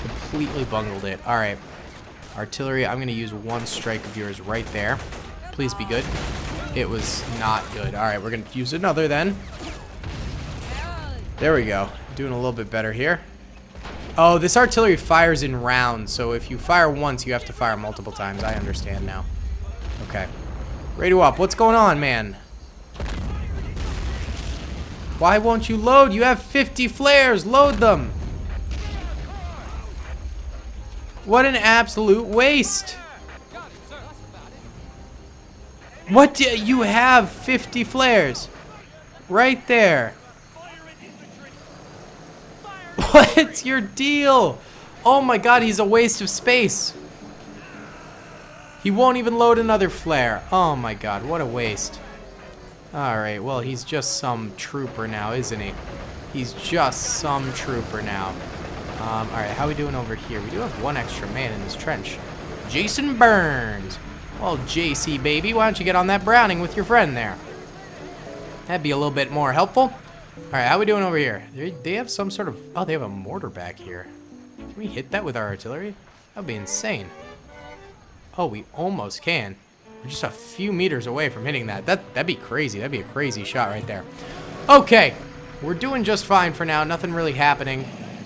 Completely bungled it. All right. Artillery, I'm going to use one strike of yours right there. Please be good. It was not good. All right, we're going to use another then. There we go. Doing a little bit better here. Oh, this artillery fires in rounds, so if you fire once, you have to fire multiple times. I understand now. Okay. Radio up. What's going on, man? Why won't you load? You have 50 flares. Load them. What an absolute waste. What do you have 50 flares? Right there. *laughs* What's your deal? Oh my god, he's a waste of space. He won't even load another flare. Oh my god, what a waste. Alright, well, he's just some trooper now, isn't he? He's just some trooper now. Um, Alright, how are we doing over here? We do have one extra man in this trench. Jason Burns. Well, JC, baby, why don't you get on that Browning with your friend there? That'd be a little bit more helpful. Alright, how we doing over here? They, they have some sort of... Oh, they have a mortar back here. Can we hit that with our artillery? That'd be insane. Oh, we almost can. We're just a few meters away from hitting that. That That'd be crazy. That'd be a crazy shot right there. Okay, we're doing just fine for now. Nothing really happening.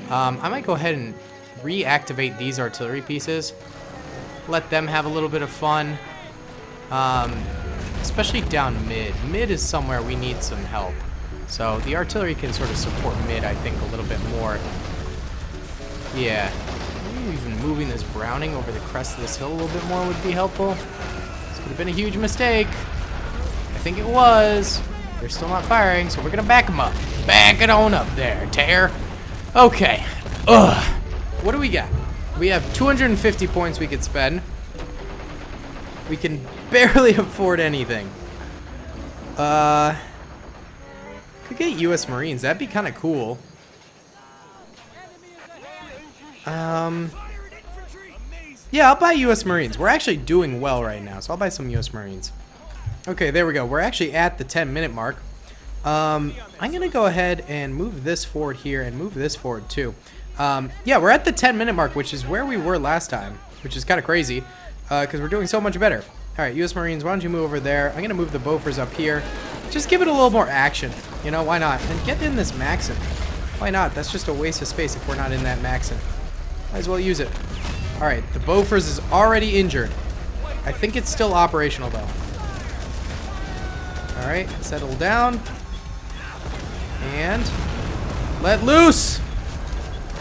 Um, I might go ahead and reactivate these artillery pieces. Let them have a little bit of fun. Um, especially down mid. Mid is somewhere we need some help. So the artillery can sort of support mid, I think, a little bit more. Yeah. Maybe even moving this Browning over the crest of this hill a little bit more would be helpful. This could have been a huge mistake. I think it was. They're still not firing, so we're going to back them up. Back it on up there, Tear. Okay. Ugh. What do we got? We have 250 points we could spend. We can *laughs* barely afford anything. Uh... Could get U.S. Marines. That'd be kind of cool. Um, yeah, I'll buy U.S. Marines. We're actually doing well right now, so I'll buy some U.S. Marines. Okay, there we go. We're actually at the 10-minute mark. Um, I'm going to go ahead and move this forward here and move this forward too. Um, yeah, we're at the 10-minute mark, which is where we were last time, which is kind of crazy because uh, we're doing so much better. All right, U.S. Marines, why don't you move over there? I'm going to move the Bofors up here. Just give it a little more action. You know, why not? And get in this Maxim. Why not? That's just a waste of space if we're not in that Maxim. Might as well use it. Alright, the Bofors is already injured. I think it's still operational, though. Alright, settle down. And let loose!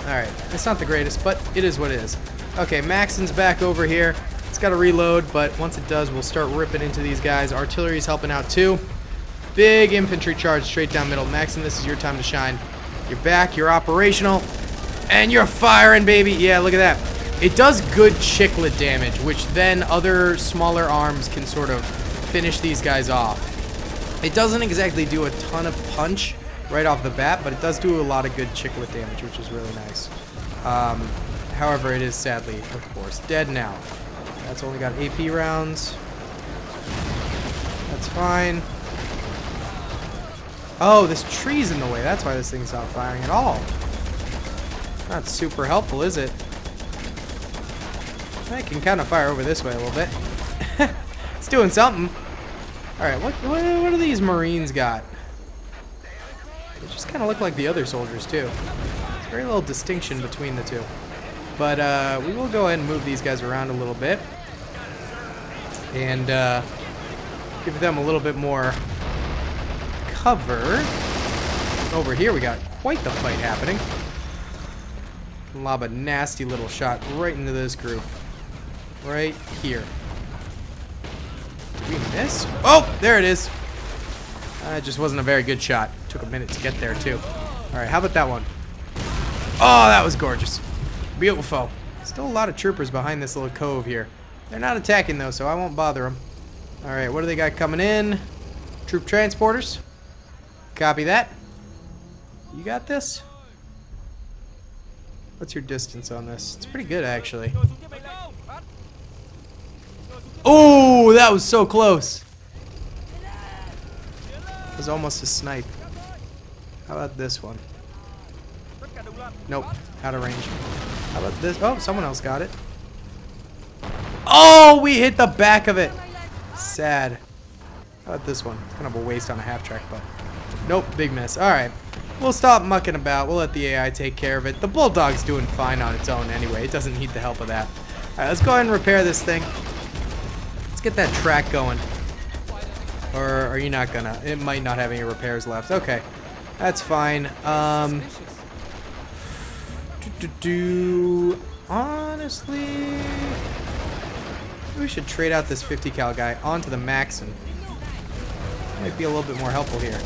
Alright, it's not the greatest, but it is what it is. Okay, Maxim's back over here. It's got to reload, but once it does, we'll start ripping into these guys. Artillery's helping out, too. Big infantry charge straight down middle. Maxon, this is your time to shine. You're back, you're operational, and you're firing, baby. Yeah, look at that. It does good chiclet damage, which then other smaller arms can sort of finish these guys off. It doesn't exactly do a ton of punch right off the bat, but it does do a lot of good chiclet damage, which is really nice. Um, however, it is sadly, of course, dead now. That's only got AP rounds. That's fine. Oh, this tree's in the way. That's why this thing's not firing at all. Not super helpful, is it? I can kind of fire over this way a little bit. *laughs* it's doing something. Alright, what, what, what do these Marines got? They just kind of look like the other soldiers, too. There's very little distinction between the two. But uh, we will go ahead and move these guys around a little bit. And uh, give them a little bit more cover. Over here, we got quite the fight happening. Lob a nasty little shot right into this group. Right here. Did we miss? Oh, there it is. Uh, just wasn't a very good shot. Took a minute to get there, too. All right, how about that one? Oh, that was gorgeous. Beautiful. Still a lot of troopers behind this little cove here. They're not attacking, though, so I won't bother them. All right, what do they got coming in? Troop transporters. Copy that. You got this? What's your distance on this? It's pretty good, actually. Oh, that was so close. Was almost a snipe. How about this one? Nope, out of range. How about this? Oh, someone else got it. Oh, we hit the back of it. Sad. How about this one? Kind of a waste on a half track, but Nope, big miss. All right. We'll stop mucking about. We'll let the AI take care of it. The Bulldog's doing fine on its own anyway. It doesn't need the help of that. All right, let's go ahead and repair this thing. Let's get that track going. Or are you not gonna? It might not have any repairs left. Okay, that's fine. Um, do, do, do, honestly, we should trade out this 50 cal guy onto the Maxim. Might be a little bit more helpful here.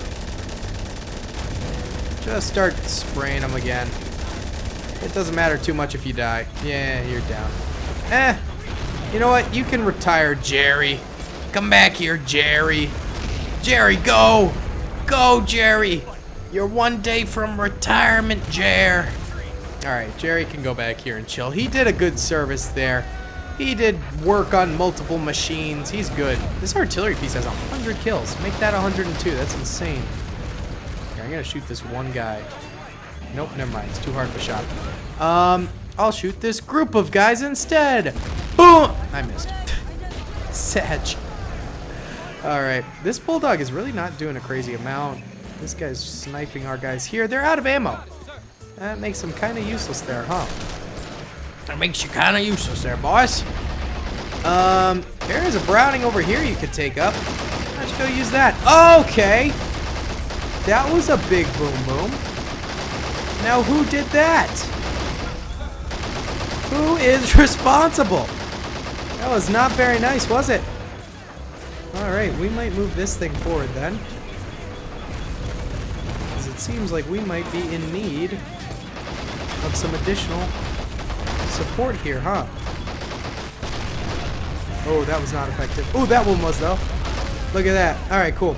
Just start spraying them again. It doesn't matter too much if you die. Yeah, you're down. Eh, you know what? You can retire, Jerry. Come back here, Jerry. Jerry, go! Go, Jerry! You're one day from retirement, Jer. Alright, Jerry can go back here and chill. He did a good service there. He did work on multiple machines. He's good. This artillery piece has 100 kills. Make that 102. That's insane. I'm gonna shoot this one guy. Nope, never mind. It's too hard of a shot. Um, I'll shoot this group of guys instead. Boom! I missed. *laughs* Sag. Alright, this Bulldog is really not doing a crazy amount. This guy's sniping our guys here. They're out of ammo. That makes them kind of useless there, huh? That makes you kind of useless there, boys. Um, there's a Browning over here you could take up. You go use that? Okay. That was a big boom boom. Now who did that? Who is *laughs* responsible? That was not very nice, was it? Alright, we might move this thing forward then. Because it seems like we might be in need of some additional support here, huh? Oh, that was not effective. Oh, that one was, though. Look at that. Alright, cool.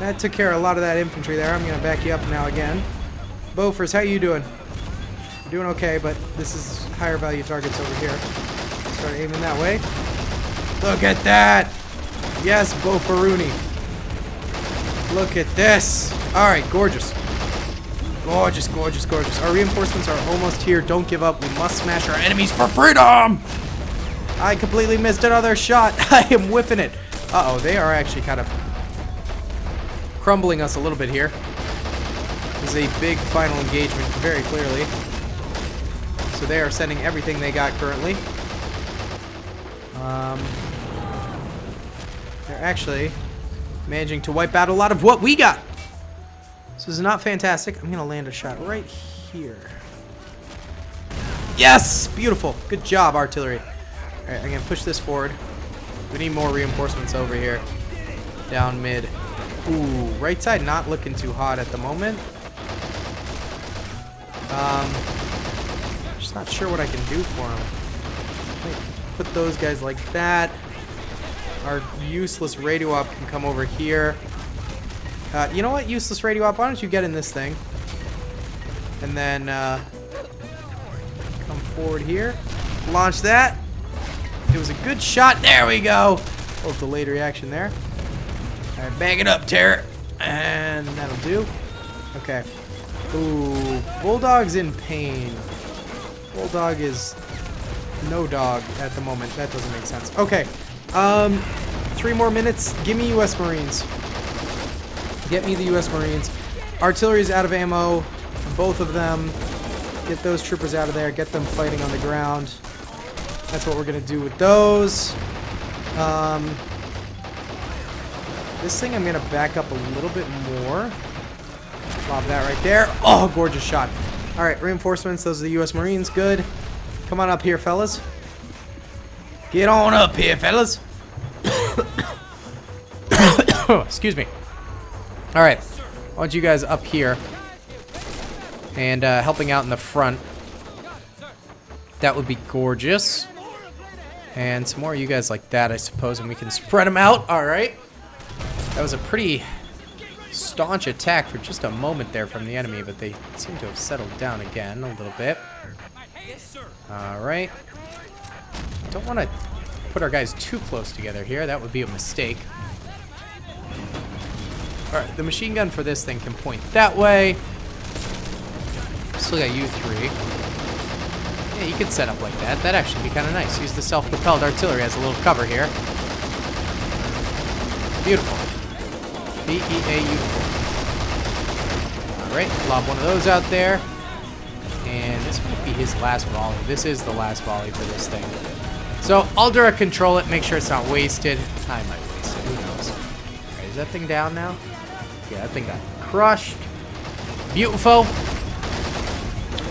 That took care of a lot of that infantry there. I'm going to back you up now again. Bofors, how you doing? Doing okay, but this is higher value targets over here. Start aiming that way. Look at that! Yes, Bofaruni. Look at this. All right, gorgeous. Gorgeous, gorgeous, gorgeous. Our reinforcements are almost here. Don't give up. We must smash our enemies for freedom! I completely missed another shot. *laughs* I am whiffing it. Uh-oh, they are actually kind of crumbling us a little bit here. This is a big final engagement, very clearly. So they are sending everything they got currently. Um, they're actually managing to wipe out a lot of what we got. This is not fantastic. I'm going to land a shot right here. Yes! Beautiful. Good job, artillery. Alright, I'm going to push this forward. We need more reinforcements over here. Down mid. Ooh, right side not looking too hot at the moment. Um, just not sure what I can do for him. Put those guys like that. Our useless radio op can come over here. Uh, you know what, useless radio op? Why don't you get in this thing? And then uh, come forward here. Launch that. It was a good shot. There we go. A little delayed reaction there. All right, bag it up, Terror. And that'll do. Okay. Ooh, Bulldog's in pain. Bulldog is no dog at the moment. That doesn't make sense. Okay. Um, three more minutes. Give me U.S. Marines. Get me the U.S. Marines. Artillery's out of ammo. Both of them. Get those troopers out of there. Get them fighting on the ground. That's what we're going to do with those. Um, this thing I'm going to back up a little bit more. Lob that right there. Oh, gorgeous shot. All right, reinforcements. Those are the U.S. Marines. Good. Come on up here, fellas. Get on up here, fellas. *coughs* Excuse me. All right. I want you guys up here and uh, helping out in the front. That would be gorgeous. And some more of you guys like that, I suppose, and we can spread them out. All right. That was a pretty staunch attack for just a moment there from the enemy, but they seem to have settled down again a little bit. All right. Don't want to put our guys too close together here. That would be a mistake. All right, the machine gun for this thing can point that way. Still got you three. Yeah, you could set up like that. That'd actually be kind of nice. Use the self-propelled artillery as a little cover here. Beautiful. B e a u. All right, Lob one of those out there. And this might be his last volley. This is the last volley for this thing. So I'll direct control it, make sure it's not wasted. I might waste it, who knows. Alright, is that thing down now? Yeah, that thing got crushed. Beautiful.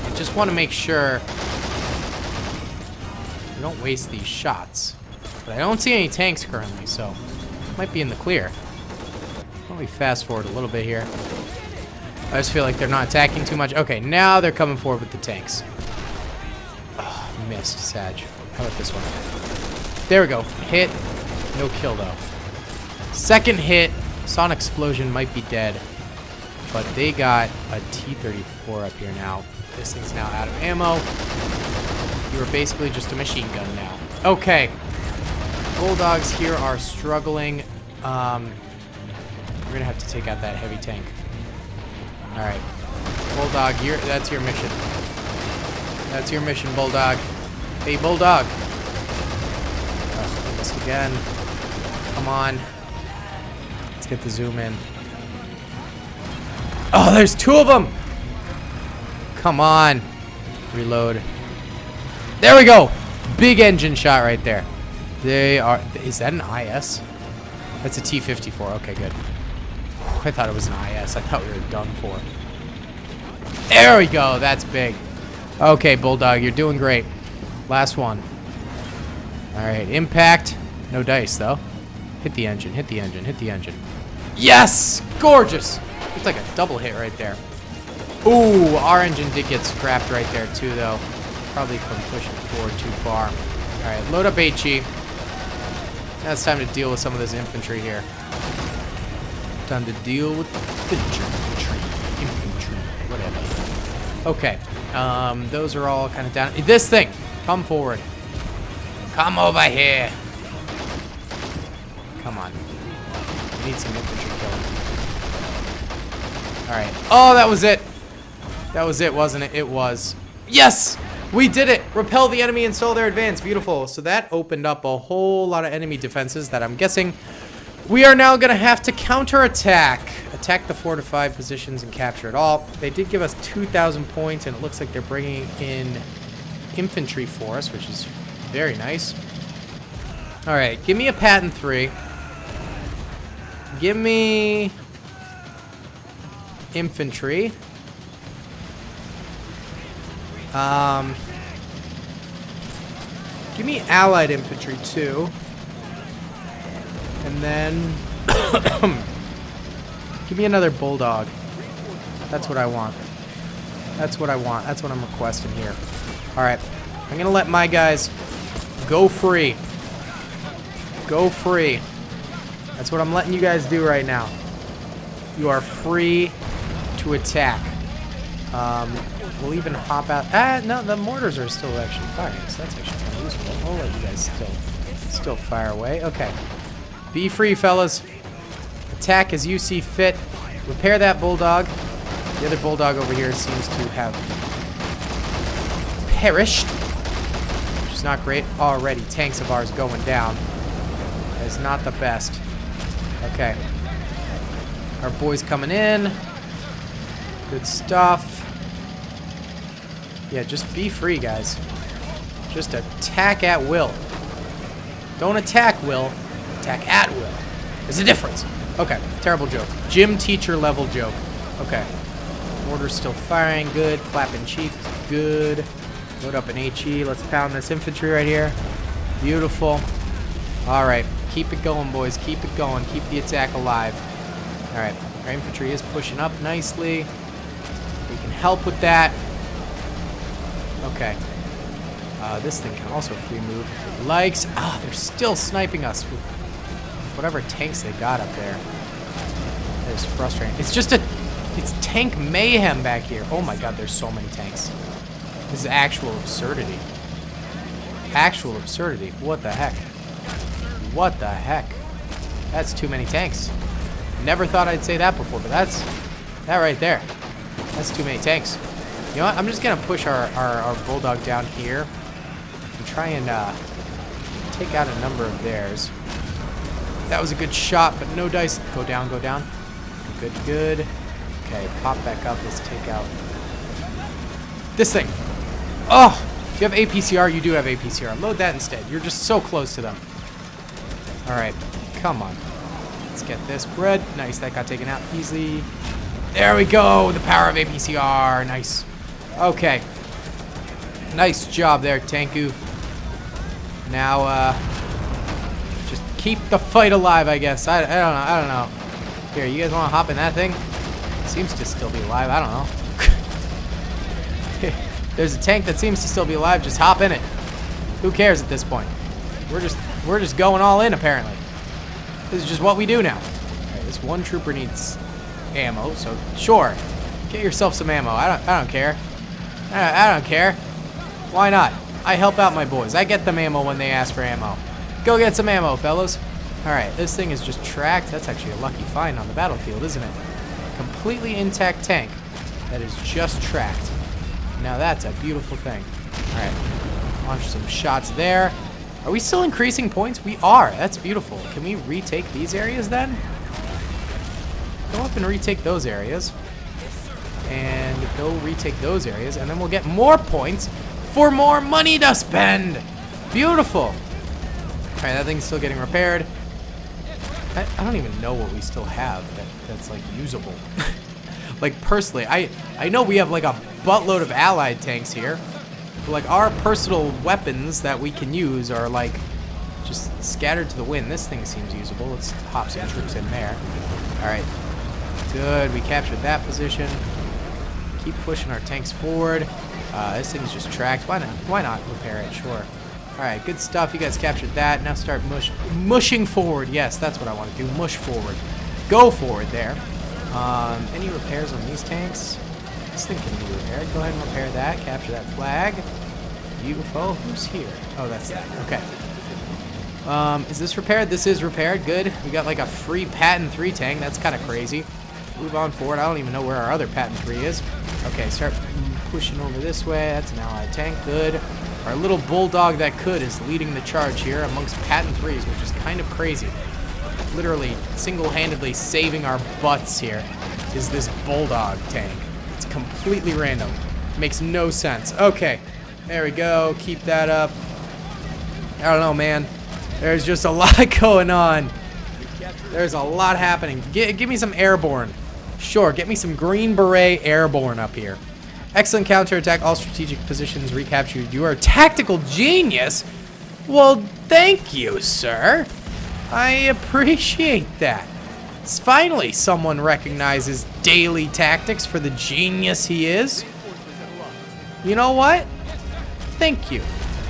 I just want to make sure we don't waste these shots. But I don't see any tanks currently, so might be in the clear. Let me fast forward a little bit here. I just feel like they're not attacking too much. Okay, now they're coming forward with the tanks. Oh, missed, Sag. How about this one? There we go. Hit. No kill, though. Second hit. An explosion. Might be dead. But they got a T-34 up here now. This thing's now out of ammo. You are basically just a machine gun now. Okay. Bulldogs here are struggling. Um, we're going to have to take out that heavy tank. Alright. Bulldog, you that's your mission. That's your mission, Bulldog. Hey, Bulldog. Oh, this again. Come on. Let's get the zoom in. Oh, there's two of them! Come on. Reload. There we go! Big engine shot right there. They are... Is that an IS? That's a T-54. Okay, good. I thought it was an IS. I thought we were done for. There we go. That's big. Okay, Bulldog, you're doing great. Last one. All right, impact. No dice, though. Hit the engine, hit the engine, hit the engine. Yes! Gorgeous! Looks like a double hit right there. Ooh, our engine did get scrapped right there, too, though. Probably from pushing forward too far. All right, load up HE. Now it's time to deal with some of this infantry here. Time to deal with the infantry, infantry, whatever. Okay, um, those are all kind of down. This thing, come forward. Come over here. Come on. We need some infantry killing. All right. Oh, that was it. That was it, wasn't it? It was. Yes! We did it! Repel the enemy and slow their advance. Beautiful. So that opened up a whole lot of enemy defenses that I'm guessing we are now going to have to counterattack. Attack the fortified positions and capture it all. They did give us 2,000 points, and it looks like they're bringing in infantry for us, which is very nice. All right, give me a Patton 3. Give me infantry. Um, give me allied infantry too. And then *coughs* give me another bulldog. That's what I want. That's what I want. That's what I'm requesting here. All right. I'm to let my guys go free. Go free. That's what I'm letting you guys do right now. You are free to attack. Um, we'll even hop out. Ah, no, the mortars are still actually firing, so that's actually kind of useful. I'll let you guys still, still fire away. Okay. Be free, fellas. Attack as you see fit. Repair that bulldog. The other bulldog over here seems to have perished, which is not great. Already, tanks of ours going down. Is not the best. Okay. Our boys coming in. Good stuff. Yeah, just be free, guys. Just attack at will. Don't attack will. Attack at will. There's a difference. Okay, terrible joke. Gym teacher level joke. Okay. Mortar's still firing. Good. Clapping cheeks. Good. Load up an HE. Let's pound this infantry right here. Beautiful. All right. Keep it going, boys. Keep it going. Keep the attack alive. All right. Our infantry is pushing up nicely. We can help with that. Okay. Uh, this thing can also free move if it likes. Ah, they're still sniping us with whatever tanks they got up there. That is frustrating. It's just a... It's tank mayhem back here. Oh my god, there's so many tanks. This is actual absurdity. Actual absurdity. What the heck? What the heck? That's too many tanks. Never thought I'd say that before, but that's... That right there. That's too many tanks. You know what? I'm just going to push our, our, our Bulldog down here and try and uh, take out a number of theirs. That was a good shot, but no dice. Go down, go down. Good, good. Okay, pop back up. Let's take out this thing. Oh, you have APCR? You do have APCR. Load that instead. You're just so close to them. All right, come on. Let's get this bread. Nice, that got taken out easily. There we go, the power of APCR. Nice. Okay. Nice job there, Tanku. Now, uh, just keep the fight alive, I guess. I, I don't know, I don't know. Here, you guys want to hop in that thing? Seems to still be alive, I don't know. There's a tank that seems to still be alive, just hop in it. Who cares at this point? We're just, we're just going all in, apparently. This is just what we do now. Right, this one trooper needs ammo, so sure. Get yourself some ammo. I don't, I don't care. I, I don't care. Why not? I help out my boys. I get them ammo when they ask for ammo. Go get some ammo, fellas. Alright, this thing is just tracked. That's actually a lucky find on the battlefield, isn't it? Completely intact tank that is just tracked. Now that's a beautiful thing. Alright, launch some shots there. Are we still increasing points? We are. That's beautiful. Can we retake these areas then? Go up and retake those areas. And go retake those areas. And then we'll get more points for more money to spend. Beautiful. All right, that thing's still getting repaired. I, I don't even know what we still have that, that's like usable. *laughs* like personally, I, I know we have like a buttload of allied tanks here. Like our personal weapons that we can use are like just scattered to the wind. This thing seems usable. Let's hop some troops in there. All right, Good, we captured that position. Keep pushing our tanks forward. Uh, this thing's just tracked. Why not? Why not repair it? Sure. All right, good stuff. You guys captured that. Now start mush mushing forward. Yes, that's what I want to do. Mush forward. Go forward there. Um, any repairs on these tanks? This thing can be repaired. Go ahead and repair that. Capture that flag. Beautiful. Who's here? Oh, that's that. Okay. Um, is this repaired? This is repaired. Good. We got like a free Patton 3 tank. That's kind of crazy move on forward. I don't even know where our other Patton 3 is. Okay, start pushing over this way. That's an allied tank. Good. Our little bulldog that could is leading the charge here amongst Patton 3s, which is kind of crazy. Literally single-handedly saving our butts here is this bulldog tank. It's completely random. Makes no sense. Okay, there we go. Keep that up. I don't know, man. There's just a *laughs* lot going on. There's a lot happening. G give me some airborne. Sure, get me some Green Beret airborne up here. Excellent counterattack, all strategic positions recaptured. You are a tactical genius? Well, thank you, sir. I appreciate that. Finally, someone recognizes Daley Tactics for the genius he is. You know what? Thank you.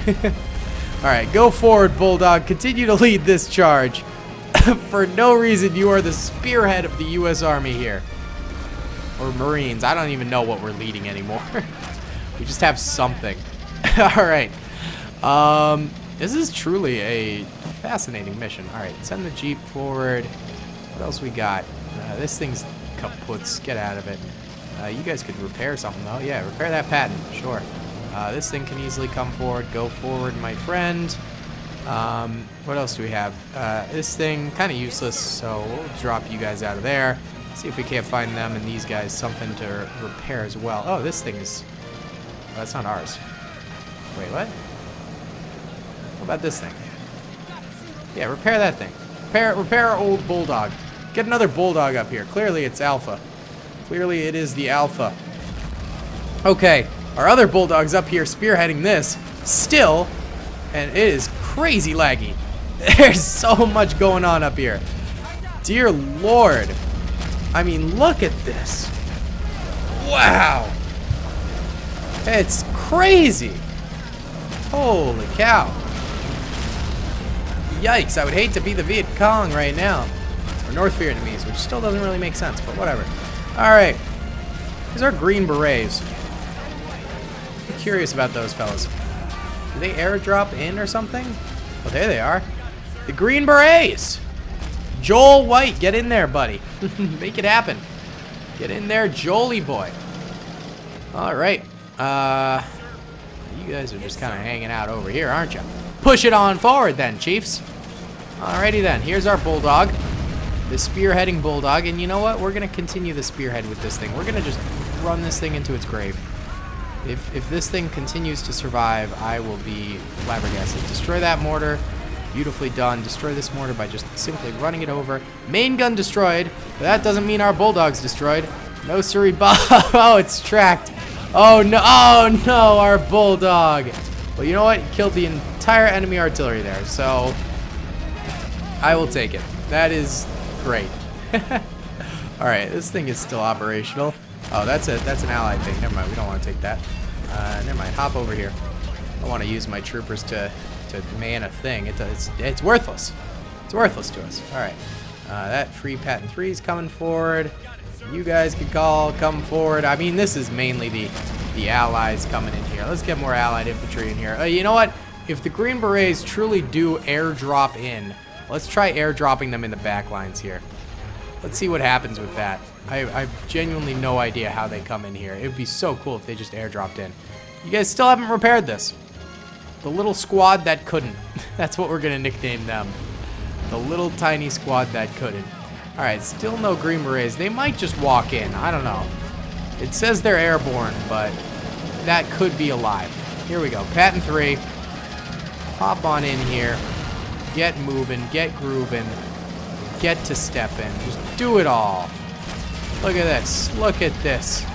*laughs* Alright, go forward, Bulldog. Continue to lead this charge. *coughs* for no reason, you are the spearhead of the U.S. Army here or Marines. I don't even know what we're leading anymore. *laughs* we just have something. *laughs* All right. Um, this is truly a fascinating mission. All right, send the Jeep forward. What else we got? Uh, this thing's kaputs. Get out of it. Uh, you guys could repair something, though. Yeah, repair that Patton. Sure. Uh, this thing can easily come forward. Go forward, my friend. Um, what else do we have? Uh, this thing, kind of useless, so we'll drop you guys out of there. See if we can't find them and these guys something to repair as well. Oh, this thing is... Oh, that's not ours. Wait, what? What about this thing? Yeah, repair that thing. Repair, repair our old Bulldog. Get another Bulldog up here. Clearly it's Alpha. Clearly it is the Alpha. Okay, our other Bulldog's up here spearheading this. Still, and it is crazy laggy. *laughs* There's so much going on up here. Dear Lord. I mean, look at this. Wow. It's crazy. Holy cow. Yikes, I would hate to be the Viet Cong right now. Or North Vietnamese, which still doesn't really make sense, but whatever. Alright. These are green berets. I'm curious about those fellas. Do they airdrop in or something? Oh, there they are. The green berets! Joel White, get in there, buddy. *laughs* Make it happen. Get in there, Jolie boy. All right. Uh, you guys are just kind of hanging out over here, aren't you? Push it on forward then, Chiefs. Alrighty then. Here's our Bulldog. The spearheading bulldog. And you know what? We're going to continue the spearhead with this thing. We're going to just run this thing into its grave. If, if this thing continues to survive, I will be flabbergasted. Destroy that mortar. Beautifully done. Destroy this mortar by just simply running it over. Main gun destroyed, but that doesn't mean our bulldog's destroyed. No siree *laughs* oh, it's tracked. Oh, no. Oh, no, our bulldog. Well, you know what? Killed the entire enemy artillery there, so I will take it. That is great. *laughs* All right, this thing is still operational. Oh, that's a that's an allied thing. Never mind. We don't want to take that. Uh, never mind. Hop over here. I want to use my troopers to to man a thing. It, it's it's worthless. It's worthless to us. All right. Uh, that free Patton three is coming forward. You guys can call, come forward. I mean, this is mainly the the allies coming in here. Let's get more allied infantry in here. Uh, you know what? If the Green Berets truly do airdrop in, let's try airdropping them in the back lines here. Let's see what happens with that. I, I genuinely no idea how they come in here. It would be so cool if they just airdropped in. You guys still haven't repaired this. The little squad that couldn't. *laughs* That's what we're going to nickname them. The little tiny squad that couldn't. Alright, still no Green Berets. They might just walk in. I don't know. It says they're airborne, but that could be a lie. Here we go. Patton 3. Hop on in here. Get moving. Get grooving. Get to stepping. Just do it all. Look at this. Look at this.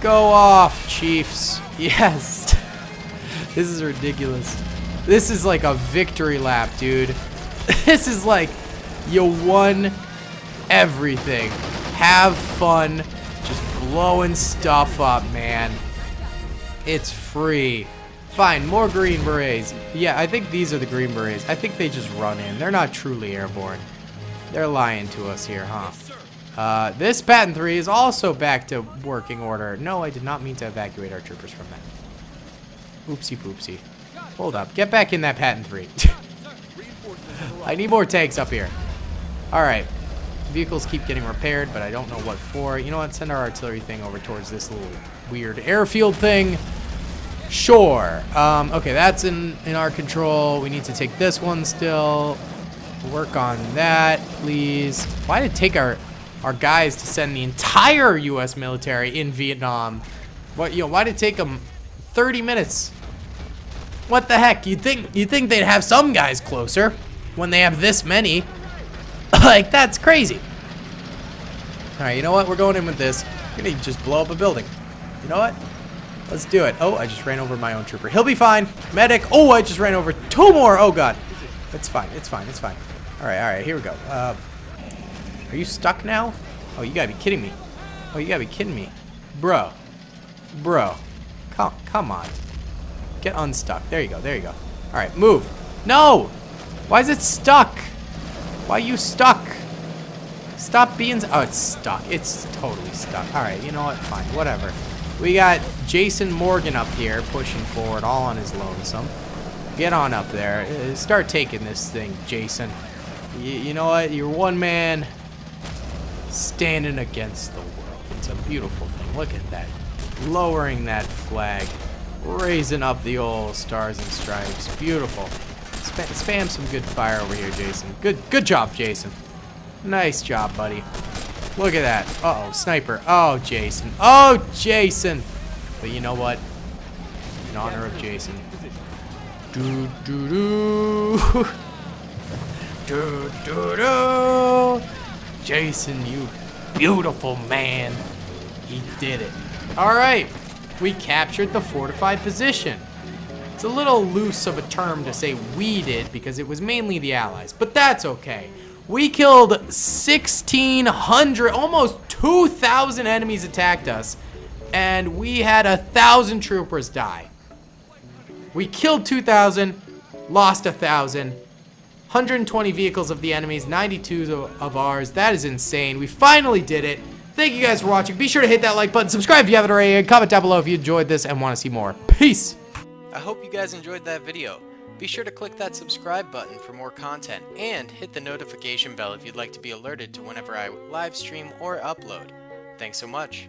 Go off, Chiefs. *laughs* Yes. *laughs* this is ridiculous. This is like a victory lap, dude. *laughs* this is like you won everything. Have fun. Just blowing stuff up, man. It's free. Fine, more Green Berets. Yeah, I think these are the Green Berets. I think they just run in. They're not truly airborne. They're lying to us here, huh? Uh, this Patton 3 is also back to working order. No, I did not mean to evacuate our troopers from that. Oopsie poopsie. Hold up. Get back in that Patton 3. *laughs* I need more tanks up here. Alright. Vehicles keep getting repaired, but I don't know what for. You know what? Send our artillery thing over towards this little weird airfield thing. Sure. Um, okay, that's in, in our control. We need to take this one still. Work on that, please. Why did it take our our guys to send the entire U.S. military in Vietnam. What you know? Why did it take them 30 minutes? What the heck? You think you think they'd have some guys closer when they have this many? *laughs* like that's crazy. All right, you know what? We're going in with this. We're gonna just blow up a building. You know what? Let's do it. Oh, I just ran over my own trooper. He'll be fine. Medic. Oh, I just ran over two more. Oh god. It's fine. It's fine. It's fine. All right. All right. Here we go. Uh, are you stuck now? Oh, you gotta be kidding me. Oh, you gotta be kidding me. Bro. Bro. Come, come on. Get unstuck. There you go, there you go. Alright, move. No! Why is it stuck? Why are you stuck? Stop being... Oh, it's stuck. It's totally stuck. Alright, you know what? Fine, whatever. We got Jason Morgan up here pushing forward all on his lonesome. Get on up there. Uh, start taking this thing, Jason. Y you know what? You're one man standing against the world. It's a beautiful thing. Look at that. Lowering that flag. Raising up the old stars and stripes. Beautiful. Spam, spam some good fire over here, Jason. Good good job, Jason. Nice job, buddy. Look at that. Uh oh sniper. Oh, Jason. Oh, Jason. But you know what? In honor of Jason. Do do do. *laughs* do do do. Jason, you beautiful man. He did it. All right, we captured the fortified position. It's a little loose of a term to say we did because it was mainly the Allies, but that's okay. We killed 1,600, almost 2,000 enemies attacked us, and we had a thousand troopers die. We killed 2,000, lost a thousand, 120 vehicles of the enemies, 92 of ours. That is insane. We finally did it. Thank you guys for watching. Be sure to hit that like button, subscribe if you haven't already, and comment down below if you enjoyed this and want to see more. Peace! I hope you guys enjoyed that video. Be sure to click that subscribe button for more content, and hit the notification bell if you'd like to be alerted to whenever I live stream or upload. Thanks so much.